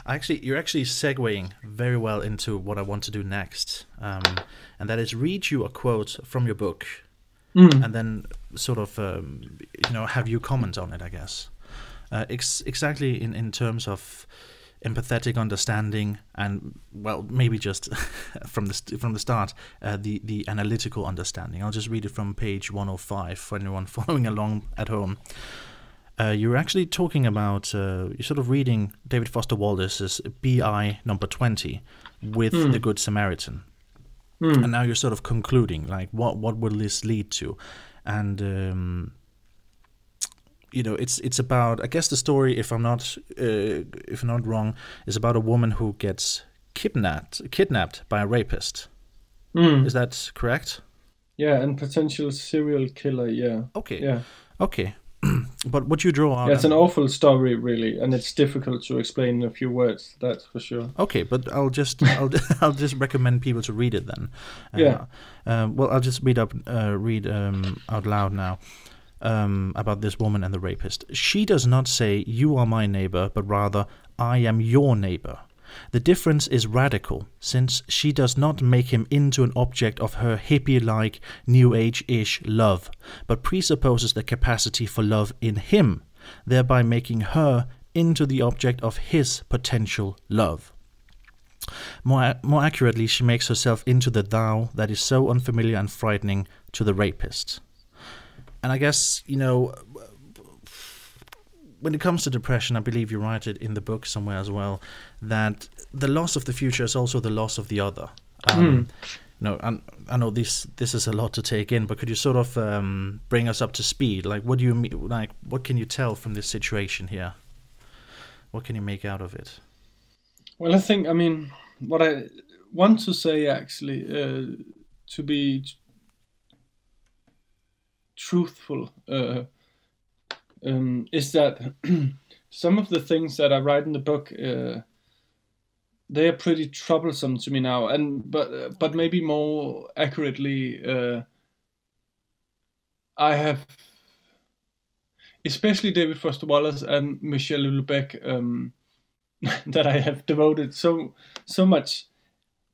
Actually, you're actually segueing very well into what I want to do next, um, and that is read you a quote from your book, mm. and then sort of um, you know have you comment on it. I guess uh, ex- exactly in in terms of empathetic understanding and well maybe just from the from the start uh, the the analytical understanding i'll just read it from page 105 for anyone following along at home uh, you're actually talking about uh, you're sort of reading David Foster Wallace's BI number 20 with mm. the Good Samaritan. Mm. And now you're sort of concluding like what what will this lead to? And um, you know it's it's about I guess the story if I'm not uh, if I'm not wrong is about a woman who gets kidnapped kidnapped by a rapist. Mm. Is that correct? Yeah, and potential serial killer. Yeah. Okay. Yeah. Okay. but what you draw out? Yeah, it's an awful story, really, and it's difficult to explain in a few words. That's for sure. Okay, but I'll just I'll I'll just recommend people to read it then. Uh, yeah. Uh, well, I'll just read up uh, read um, out loud now. Um, about this woman and the rapist. She does not say, You are my neighbor, but rather, I am your neighbor. The difference is radical, since she does not make him into an object of her hippie like, New Age ish love, but presupposes the capacity for love in him, thereby making her into the object of his potential love. More, more accurately, she makes herself into the thou that is so unfamiliar and frightening to the rapist. And I guess, you know, when it comes to depression, I believe you write it in the book somewhere as well that the loss of the future is also the loss of the other. Um, mm. No, I, I know this this is a lot to take in, but could you sort of um, bring us up to speed? Like, what do you mean? Like, what can you tell from this situation here? What can you make out of it? Well, I think I mean what I want to say actually uh, to be truthful uh, um, is that some of the things that I write in the book uh, they are pretty troublesome to me now, and but uh, but maybe more accurately, uh, I have especially David Foster Wallace and Michel Houellebecq um, that I have devoted so so much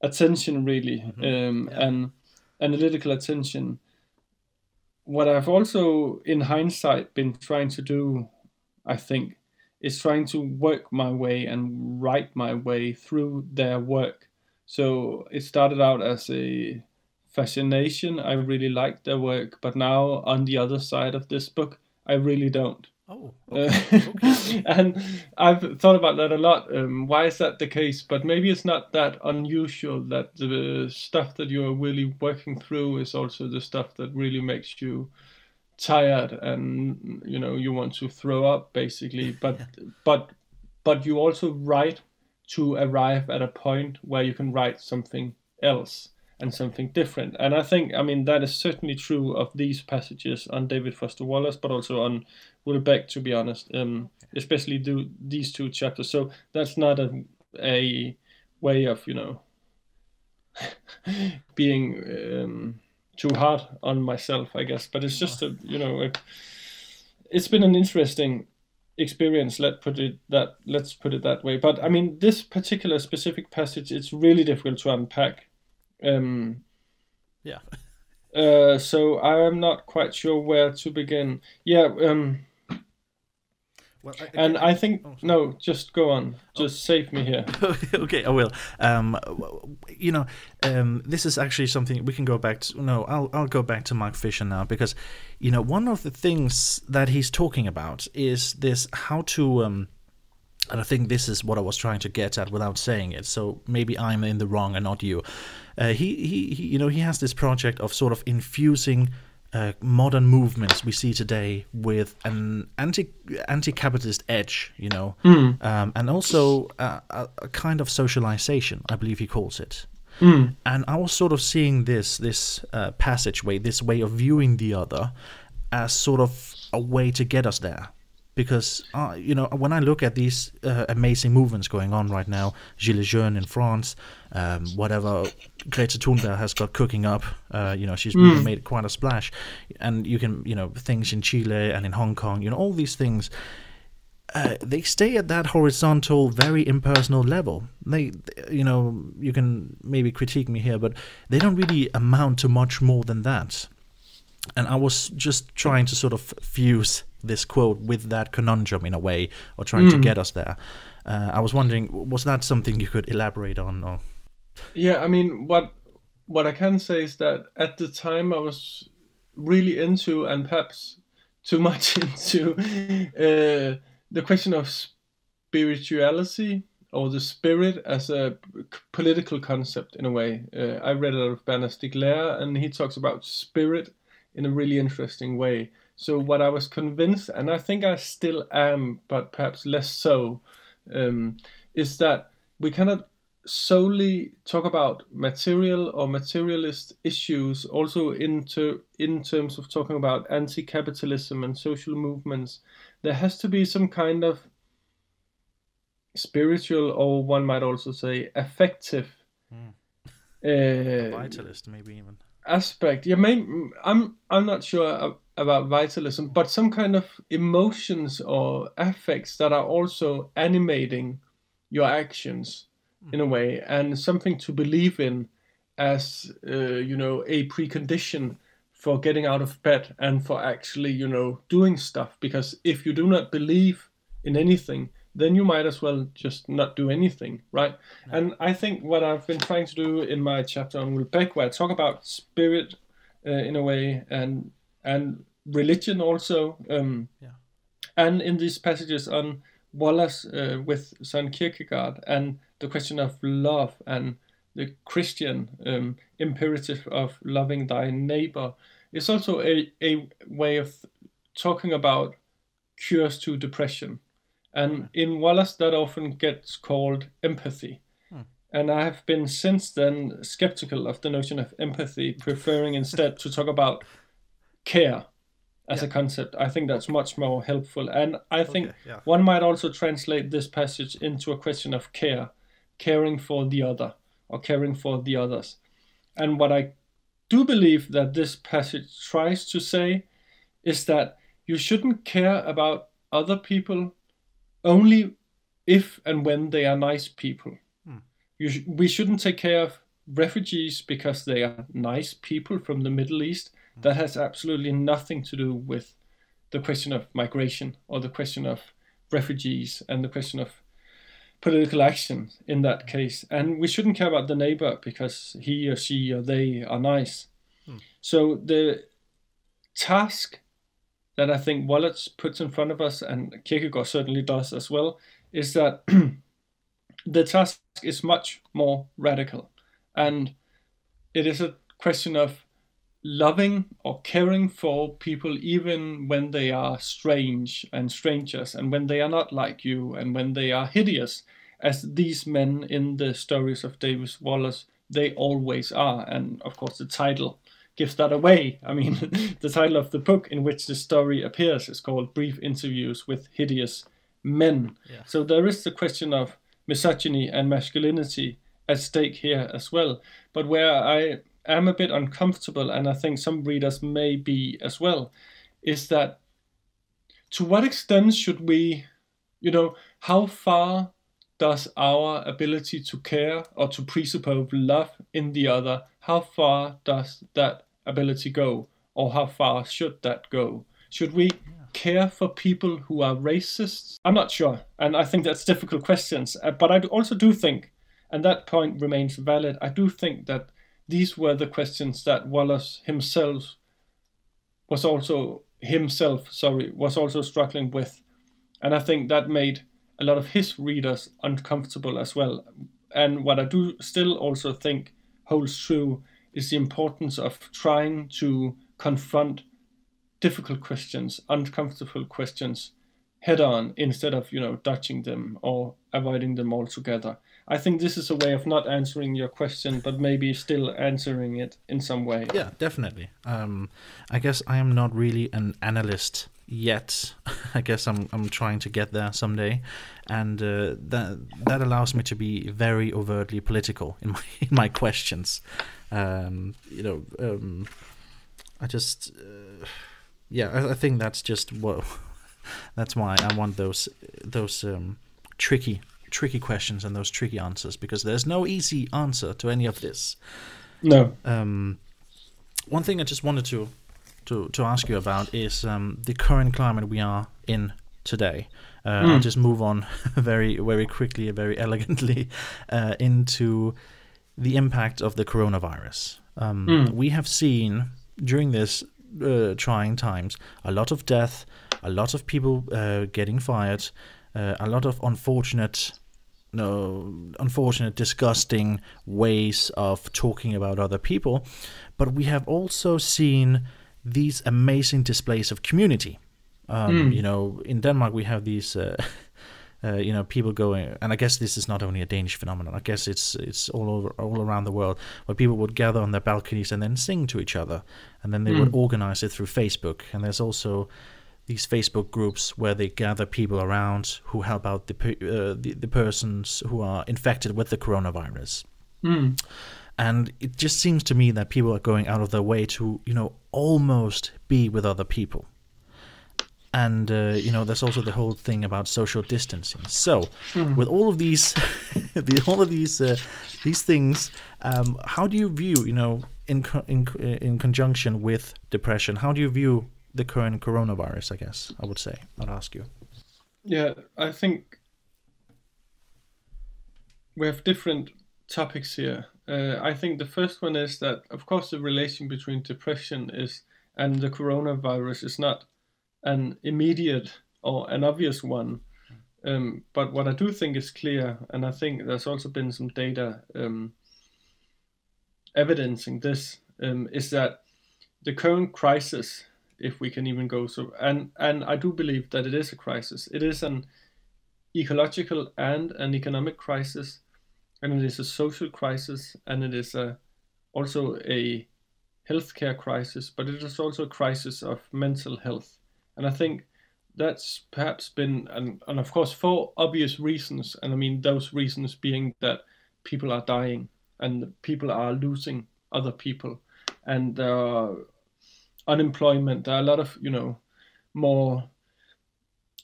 attention really mm-hmm. um, yeah. and analytical attention what I've also, in hindsight, been trying to do, I think, is trying to work my way and write my way through their work. So it started out as a fascination. I really liked their work, but now on the other side of this book, I really don't. Oh, okay. okay. and I've thought about that a lot. Um, why is that the case? But maybe it's not that unusual that the stuff that you're really working through is also the stuff that really makes you tired and you know you want to throw up basically. But but but you also write to arrive at a point where you can write something else and something different. And I think, I mean, that is certainly true of these passages on David Foster Wallace, but also on Houellebecq, to be honest, um, especially do these two chapters. So that's not a, a way of, you know, being um, too hard on myself, I guess. But it's just a, you know, it's been an interesting experience. Let put it that. Let's put it that way. But I mean, this particular specific passage, it's really difficult to unpack um, yeah. uh, so I am not quite sure where to begin. Yeah. Um, well, I, and I, I think oh, no, just go on. Just oh. save me here. okay, I will. Um, you know, um, this is actually something we can go back to. No, I'll I'll go back to Mark Fisher now because, you know, one of the things that he's talking about is this how to um, and I think this is what I was trying to get at without saying it. So maybe I'm in the wrong and not you. Uh, he, he, he, you know, he has this project of sort of infusing uh, modern movements we see today with an anti anti-capitalist edge, you know, Mm. um, and also a, a, a kind of socialization, I believe he calls it. Mm. And I was sort of seeing this this uh, passageway, this way of viewing the other, as sort of a way to get us there. Because uh, you know, when I look at these uh, amazing movements going on right now, Gilets jaunes in France, um, whatever Greta Thunberg has got cooking up, uh, you know, she's really made quite a splash, and you can, you know, things in Chile and in Hong Kong, you know, all these things uh, they stay at that horizontal, very impersonal level. They, you know, you can maybe critique me here, but they don't really amount to much more than that. And I was just trying to sort of fuse this quote with that conundrum in a way, or trying to get us there. Uh, I was wondering, was that something you could elaborate on? Or Yeah, I mean, what what I can say is that at the time I was really into, and perhaps too much into, uh, the question of spirituality or the spirit as a political concept in a way. Uh, I read a lot of Bernard Stiegler, and he talks about spirit in a really interesting way. So what I was convinced, and I think I still am, but perhaps less so, um, is that we cannot solely talk about material or materialist issues also into in terms of talking about anti-capitalism and social movements there has to be some kind of spiritual or one might also say affective uh, vitalist, maybe even. Aspect. Yeah, maybe I'm I'm not sure about vitalism, but some kind of emotions or affects that are also animating your actions in a way, and something to believe in as uh, you know a precondition for getting out of bed and for actually you know doing stuff. Because if you do not believe in anything, then you might as well just not do anything, right? And I think what I've been trying to do in my chapter on Houellebecq, where I talk about spirit uh, in a way and and religion also, um, Yeah. and in these passages on Wallace uh, with Søren Kierkegaard and the question of love and the Christian um, imperative of loving thy neighbor is also a, a way of talking about cures to depression. And in Wallace, that often gets called empathy. Hmm. And I have been since then skeptical of the notion of empathy, preferring instead to talk about care as a concept. I think that's much more helpful. And I think Okay, yeah. one might also translate this passage into a question of care, caring for the other or caring for the others. And what I do believe that this passage tries to say is that you shouldn't care about other people only if and when they are nice people. Hmm. You sh- we shouldn't take care of refugees because they are nice people from the Middle East. Hmm. That has absolutely nothing to do with the question of migration or the question of refugees and the question of political action in that hmm. case. And we shouldn't care about the neighbor because he or she or they are nice. So the task that I think Wallace puts in front of us, and Kierkegaard certainly does as well, is that the task is much more radical. And it is a question of loving or caring for people even when they are strange and strangers and when they are not like you and when they are hideous as these men in the stories of Davis Wallace they always are and of course the title gives that away. I mean the title of the book in which the story appears is called brief interviews with hideous men. Yeah. so there is the question of misogyny and masculinity at stake here as well. But where i am a bit uncomfortable and i think some readers may be as well is that to what extent should we you know how far does our ability to care or to presuppose love in the other how far does that ability go or how far should that go? Should we care for people who are racists? I'm not sure and i think that's difficult questions Uh, but i also do think and that point remains valid i do think that these were the questions that wallace himself was also himself sorry was also struggling with and i think that made a lot of his readers uncomfortable as well and what i do still also think holds true is the importance of trying to confront difficult questions, uncomfortable questions head on instead of you know dodging them or avoiding them altogether. I think this is a way of not answering your question, but maybe still answering it in some way. Yeah, definitely. Um, I guess I am not really an analyst yet. I guess I'm I'm trying to get there someday, and uh, that that allows me to be very overtly political in my in my questions. Um, you know, um, I just uh, yeah, I, I, think that's just what that's why I want those those um, tricky tricky questions and those tricky answers because there's no easy answer to any of this. No. Um, one thing I just wanted to to to ask you about is um, the current climate we are in today. Uh, mm. I'll just move on very very quickly, and very elegantly uh, into the impact of the coronavirus. Um, mm. We have seen during this uh, trying times a lot of death, a lot of people uh, getting fired, uh, a lot of unfortunate no unfortunate disgusting ways of talking about other people but we have also seen these amazing displays of community um, mm. you know in denmark we have these uh, uh, you know people going and i guess this is not only a danish phenomenon i guess it's it's all over all around the world where people would gather on their balconies and then sing to each other and then they mm. would organize it through facebook and there's also these facebook groups where they gather people around who help out the uh, the, the persons who are infected with the coronavirus mm. And it just seems to me that people are going out of their way to you know almost be with other people. And uh, you know there's also the whole thing about social distancing. So mm. with all of these the, all of these uh, these things um, how do you view you know in, in in conjunction with depression how do you view the current coronavirus i guess i would say i'd ask you? Yeah i think we have different topics here uh, i think the first one is that of course the relation between depression is and the coronavirus is not an immediate or an obvious one. Um, but what I do think is clear, and I think there's also been some data um, evidencing this, um, is that the current crisis, if we can even go so, and and I do believe that it is a crisis. It is an ecological and an economic crisis, and it is a social crisis, and it is a also a healthcare crisis, but it is also a crisis of mental health. And I think that's perhaps been, and, and of course, for obvious reasons. And I mean, those reasons being that people are dying and people are losing other people and uh, unemployment. There are a lot of, you know, more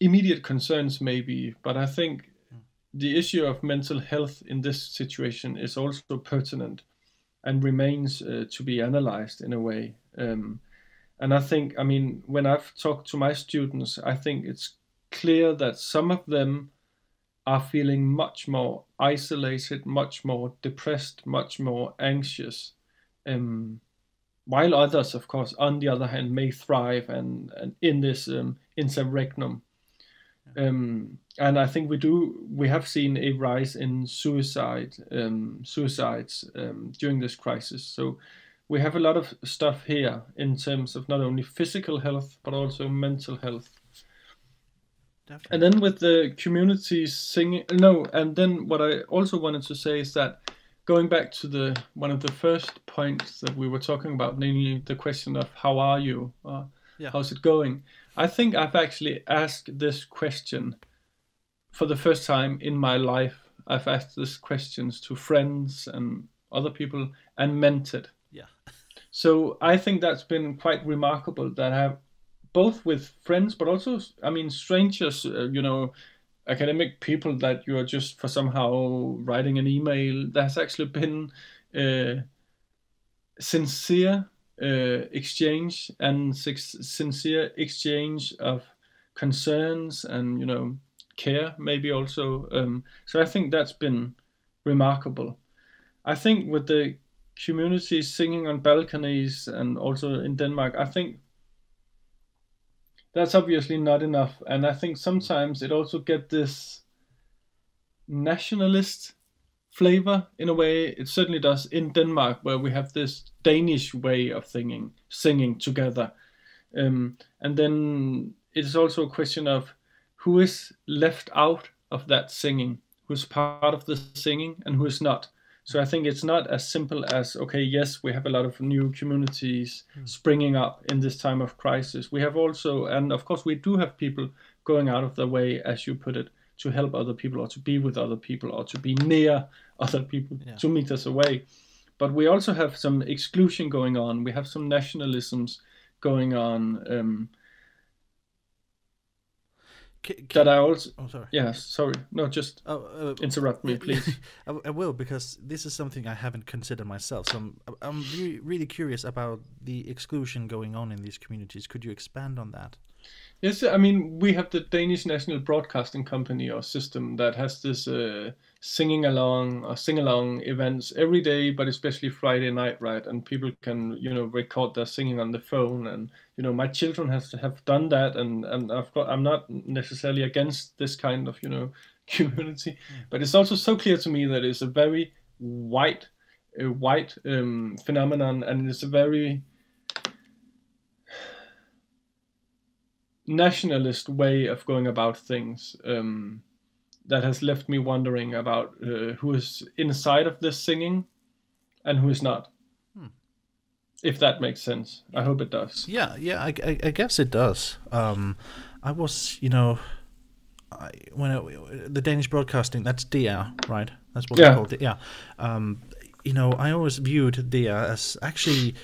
immediate concerns, maybe. But I think the issue of mental health in this situation is also pertinent and remains uh, to be analyzed in a way. Um, and I think, I mean, when I've talked to my students, I think it's clear that some of them are feeling much more isolated, much more depressed, much more anxious. Um, while others, of course, on the other hand, may thrive and, and in this um, interregnum. Um, and I think we do we have seen a rise in suicide um, suicides um, during this crisis. So we have a lot of stuff here in terms of not only physical health but also mental health. Definitely. And then with the communities singing, no, and then what I also wanted to say is that going back to the one of the first points that we were talking about, namely the question of how are you, uh, yeah. how's it going? I think I've actually asked this question for the first time in my life. I've asked these questions to friends and other people and meant it. Yeah. so I think that's been quite remarkable that I have both with friends, but also, I mean, strangers, uh, you know, academic people that you are just for somehow writing an email. There's actually been uh, sincere uh, exchange and sincere exchange of concerns and, you know, care, maybe also. Um, so I think that's been remarkable. I think with the communities singing on balconies and also in Denmark, I think that's obviously not enough. And I think sometimes it also get this nationalist flavor in a way. It certainly does in Denmark, where we have this Danish way of singing, singing together. Um, and then it's also a question of who is left out of that singing, who's part of the singing and who is not. So I think it's not as simple as okay, yes, we have a lot of new communities mm. springing up in this time of crisis. We have also, and of course, we do have people going out of their way, as you put it, to help other people or to be with other people or to be near other people, yeah. two meters away. But we also have some exclusion going on. We have some nationalisms going on. Um, can, can, that I also. Oh, sorry. Yeah, sorry. No, just oh, uh, interrupt me, please. I, I, will because this is something I haven't considered myself. So I'm, I'm really, really curious about the exclusion going on in these communities. Could you expand on that? Yes, I mean we have the Danish National Broadcasting Company or system that has this uh, singing along or sing along events every day, but especially Friday night, right? And people can you know record their singing on the phone, and you know my children have have done that, and and I've got I'm not necessarily against this kind of you know community, mm. but it's also so clear to me that it's a very white, a white um, phenomenon, and it's a very nationalist way of going about things um, that has left me wondering about uh, who is inside of this singing and who is not. Hmm. If that makes sense, I hope it does. Yeah, yeah, I, I, I guess it does. Um, I was, you know, I, when it, the Danish broadcasting, that's DR, right? That's what yeah. they called it. Yeah. Um, you know, I always viewed DR as actually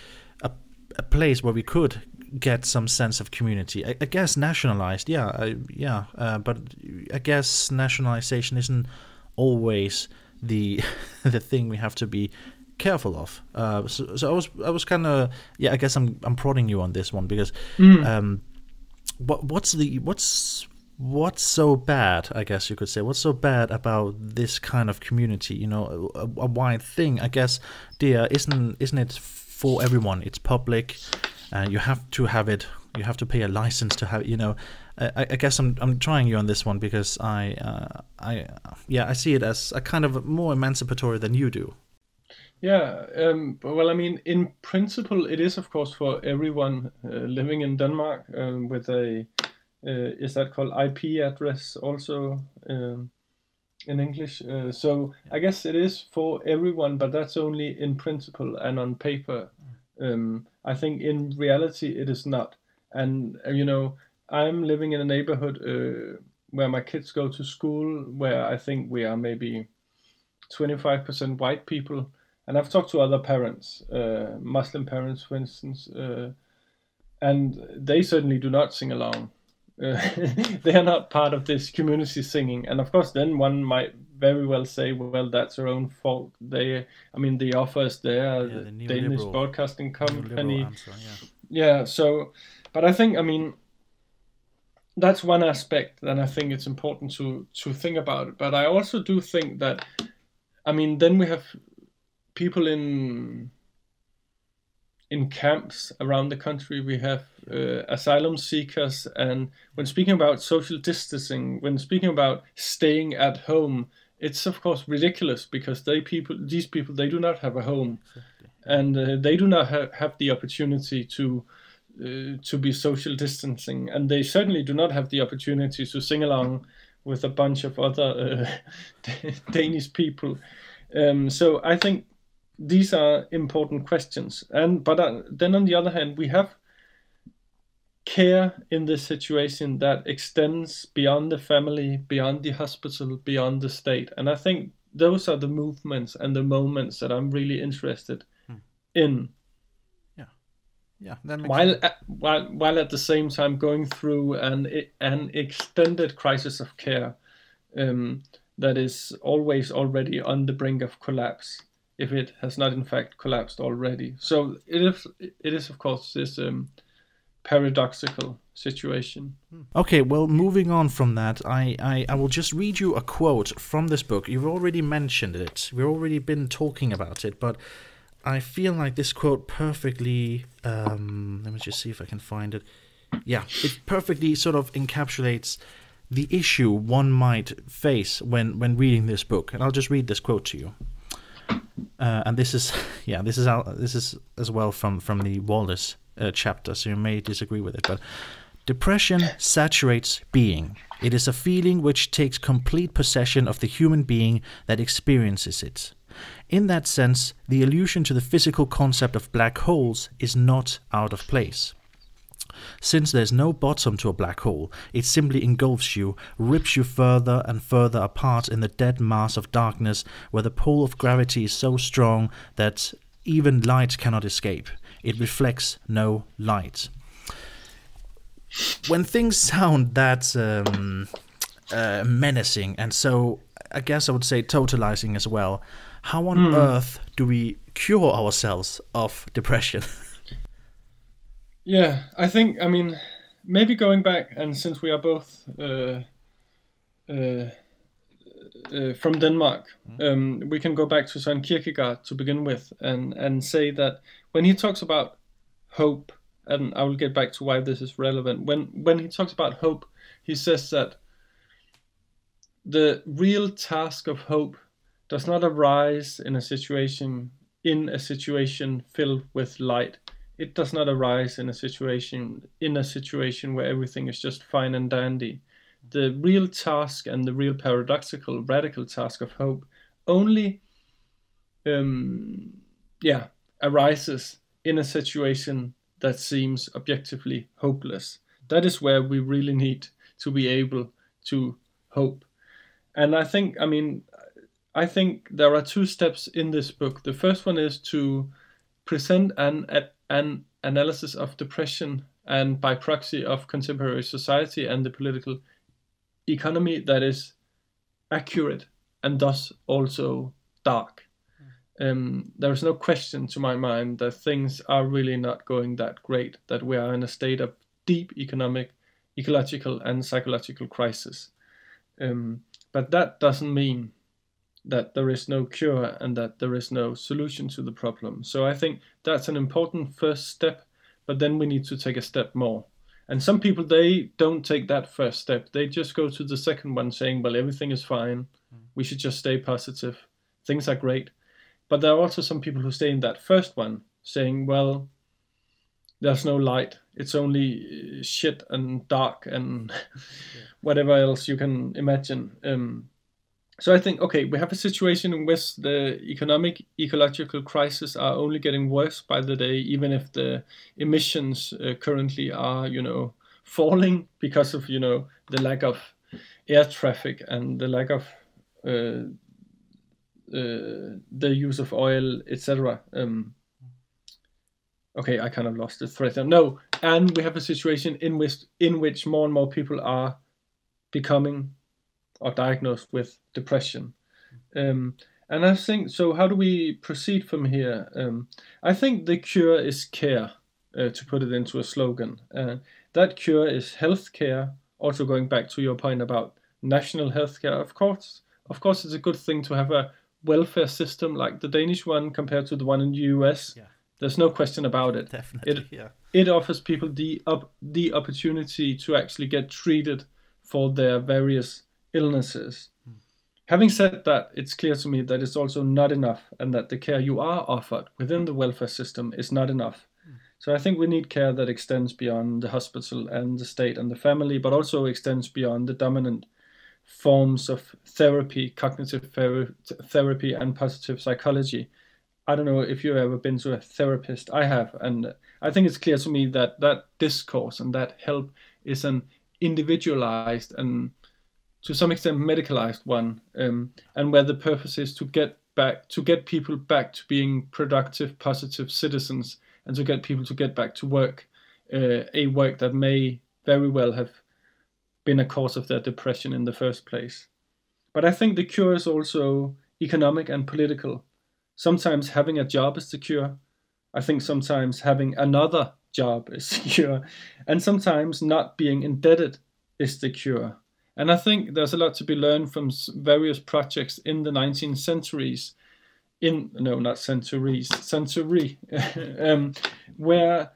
a, a place where we could get some sense of community. I, I guess nationalized, yeah, I, yeah, uh, but I guess nationalization isn't always the the thing we have to be careful of. Uh, so, so I was I was kind of yeah. I guess I'm I'm prodding you on this one because mm. um, what what's the what's what's so bad? I guess you could say what's so bad about this kind of community? You know, a, a wide thing. I guess, DR, isn't isn't it for everyone? It's public uh, you have to have it. You have to pay a license to have. You know, I, I guess I'm I'm trying you on this one because I uh, I yeah I see it as a kind of more emancipatory than you do. Yeah, um, well, I mean, in principle, it is of course for everyone uh, living in Denmark um, with a uh, is that called IP address also um, in English. Uh, so I guess it is for everyone, but that's only in principle and on paper. Um, I think in reality it is not. And uh, you know, I'm living in a neighborhood uh, where my kids go to school, where I think we are maybe 25% white people. And I've talked to other parents, uh, Muslim parents, for instance, uh, and they certainly do not sing along. They are not part of this community singing. And of course, then one might very well say, well, that's their own fault. They, I mean, the offer is there. Yeah, the, Danish Broadcasting Company. Answer, yeah. yeah. So, but I think, I mean, that's one aspect that I think it's important to to think about. But I also do think that, I mean, then we have people in in camps around the country. We have uh, asylum seekers, and when speaking about social distancing, when speaking about staying at home, it's of course ridiculous because they people these people they do not have a home. Exactly. and uh, they do not ha- have the opportunity to uh, to be social distancing. And they certainly do not have the opportunity to sing along with a bunch of other uh, Danish people. Um, so I think these are important questions. And but uh, then on the other hand we have care in this situation that extends beyond the family, beyond the hospital, beyond the state. And I think those are the movements and the moments that I'm really interested hmm. in. Yeah, yeah. while at, while while at the same time going through an an extended crisis of care um, that is always already on the brink of collapse if it has not in fact collapsed already. So it is it is of course this. Um, paradoxical situation. Okay, well, moving on from that, I, I, I will just read you a quote from this book. You've already mentioned it, we've already been talking about it, but I feel like this quote perfectly. Um, let me just see if I can find it. Yeah, it perfectly sort of encapsulates the issue one might face when, when reading this book. And I'll just read this quote to you. Uh, and this is, yeah, this is this is as well from from the Wallace uh, chapter, so you may disagree with it, but depression saturates being. It is a feeling which takes complete possession of the human being that experiences it. In that sense, the allusion to the physical concept of black holes is not out of place. Since there's no bottom to a black hole, it simply engulfs you, rips you further and further apart in the dead mass of darkness where the pull of gravity is so strong that even light cannot escape. It reflects no light. When things sound that um, uh, menacing and so, I guess I would say totalizing as well, how on mm. earth do we cure ourselves of depression? yeah, I think, I mean, maybe going back, and since we are both uh, uh, uh, from Denmark, mm. um, we can go back to Søren Kierkegaard to begin with and, and say that when he talks about hope, and I will get back to why this is relevant, when, when he talks about hope, he says that the real task of hope does not arise in a situation in a situation filled with light. It does not arise in a situation in a situation where everything is just fine and dandy. The real task and the real paradoxical, radical task of hope only, um, yeah, arises in a situation that seems objectively hopeless. That is where we really need to be able to hope. And I think, I mean, I think there are two steps in this book. The first one is to present an, an analysis of depression and by proxy of contemporary society and the political economy that is accurate and thus also dark. Um, there is no question to my mind that things are really not going that great, that we are in a state of deep economic, ecological, and psychological crisis. Um, but that doesn't mean that there is no cure and that there is no solution to the problem. So I think that's an important first step, but then we need to take a step more. And some people they don't take that first step. They just go to the second one saying, "Well, everything is fine. We should just stay positive. Things are great." But there are also some people who stay in that first one saying, "Well, there's no light. It's only shit and dark and whatever else you can imagine." Um, so I think okay, we have a situation in which the economic ecological crisis are only getting worse by the day, even if the emissions uh, currently are you know falling because of you know the lack of air traffic and the lack of uh, uh, the use of oil, etc. Um, okay, I kind of lost the thread. No, and we have a situation in which in which more and more people are becoming or diagnosed with depression. Um, and I think so. How do we proceed from here? Um, I think the cure is care, uh, to put it into a slogan. Uh, that cure is healthcare. Also, going back to your point about national healthcare, of course, of course, it's a good thing to have a welfare system like the Danish one compared to the one in the US. Yeah. There's no question about it. Definitely, it, yeah. It offers people the up the opportunity to actually get treated for their various illnesses. Mm. Having said that, it's clear to me that it's also not enough and that the care you are offered within the welfare system is not enough. Mm. So I think we need care that extends beyond the hospital and the state and the family, but also extends beyond the dominant forms of therapy, cognitive therapy, and positive psychology. I don't know if you've ever been to a therapist. I have, and I think it's clear to me that that discourse and that help is an individualized and to some extent medicalized one, um, and where the purpose is to get back to get people back to being productive, positive citizens, and to get people to get back to work, uh, a work that may very well have been a cause of their depression in the first place. But I think the cure is also economic and political. Sometimes having a job is the cure. I think sometimes having another job is the cure. And sometimes not being indebted is the cure. And I think there's a lot to be learned from various projects in the 19th centuries, in no, not centuries, century, um, where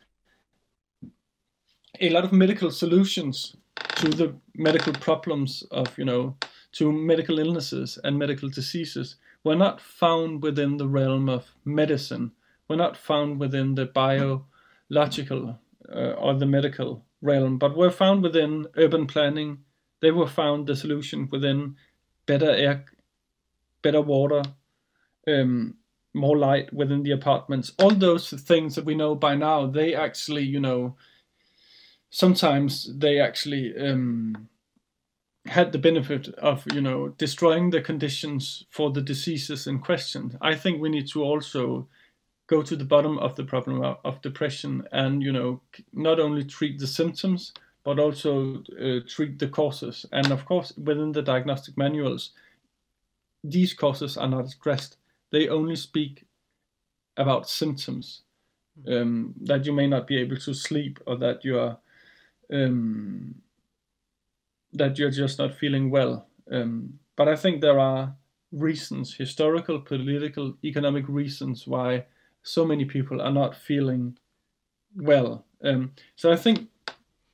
a lot of medical solutions to the medical problems of, you know, to medical illnesses and medical diseases were not found within the realm of medicine, were not found within the biological uh, or the medical realm, but were found within urban planning. They were found the solution within better air, better water, um, more light within the apartments. All those things that we know by now, they actually, you know, sometimes they actually um, had the benefit of, you know, destroying the conditions for the diseases in question. I think we need to also go to the bottom of the problem of, of depression and, you know, not only treat the symptoms, but also uh, treat the causes. And of course, within the diagnostic manuals, these causes are not addressed. They only speak about symptoms um, that you may not be able to sleep or that you are um, that you're just not feeling well. Um, but I think there are reasons, historical, political, economic reasons why so many people are not feeling well. Um, so I think,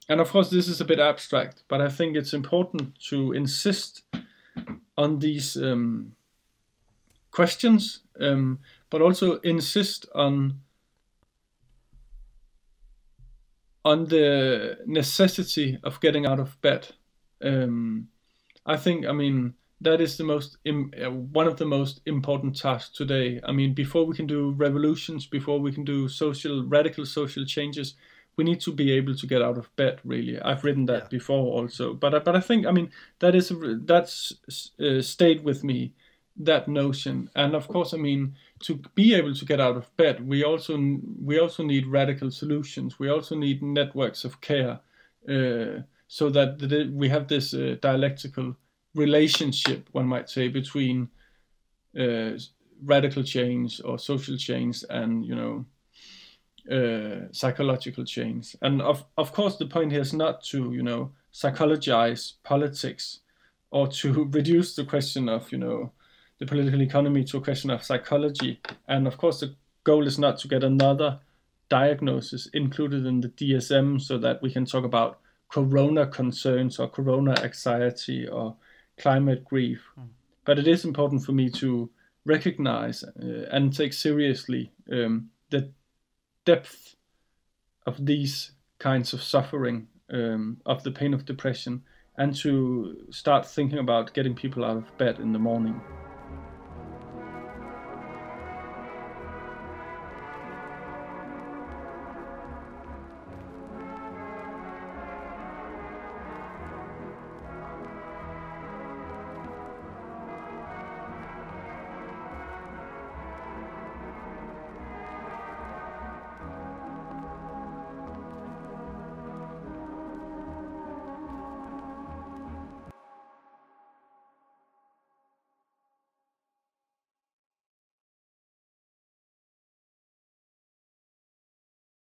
and of course this is a bit abstract, but I think it's important to insist on these um, questions, um, but also insist on on the necessity of getting out of bed. Um, I think, I mean, that is the most Im- uh, one of the most important tasks today. I mean, before we can do revolutions, before we can do social radical social changes, we need to be able to get out of bed. Really, I've written that yeah. before also, but but I think I mean that is that's uh, stayed with me that notion, and of course, I mean to be able to get out of bed, we also we also need radical solutions. We also need networks of care, uh, so that the, we have this uh, dialectical relationship, one might say, between uh, radical change or social change and you know uh, psychological change. And of of course, the point here is not to you know psychologize politics or to reduce the question of you know the political economy to a question of psychology. And of course, the goal is not to get another diagnosis included in the DSM so that we can talk about corona concerns or corona anxiety or climate grief. Mm. But it is important for me to recognize uh, and take seriously um, the depth of these kinds of suffering, um, of the pain of depression, and to start thinking about getting people out of bed in the morning.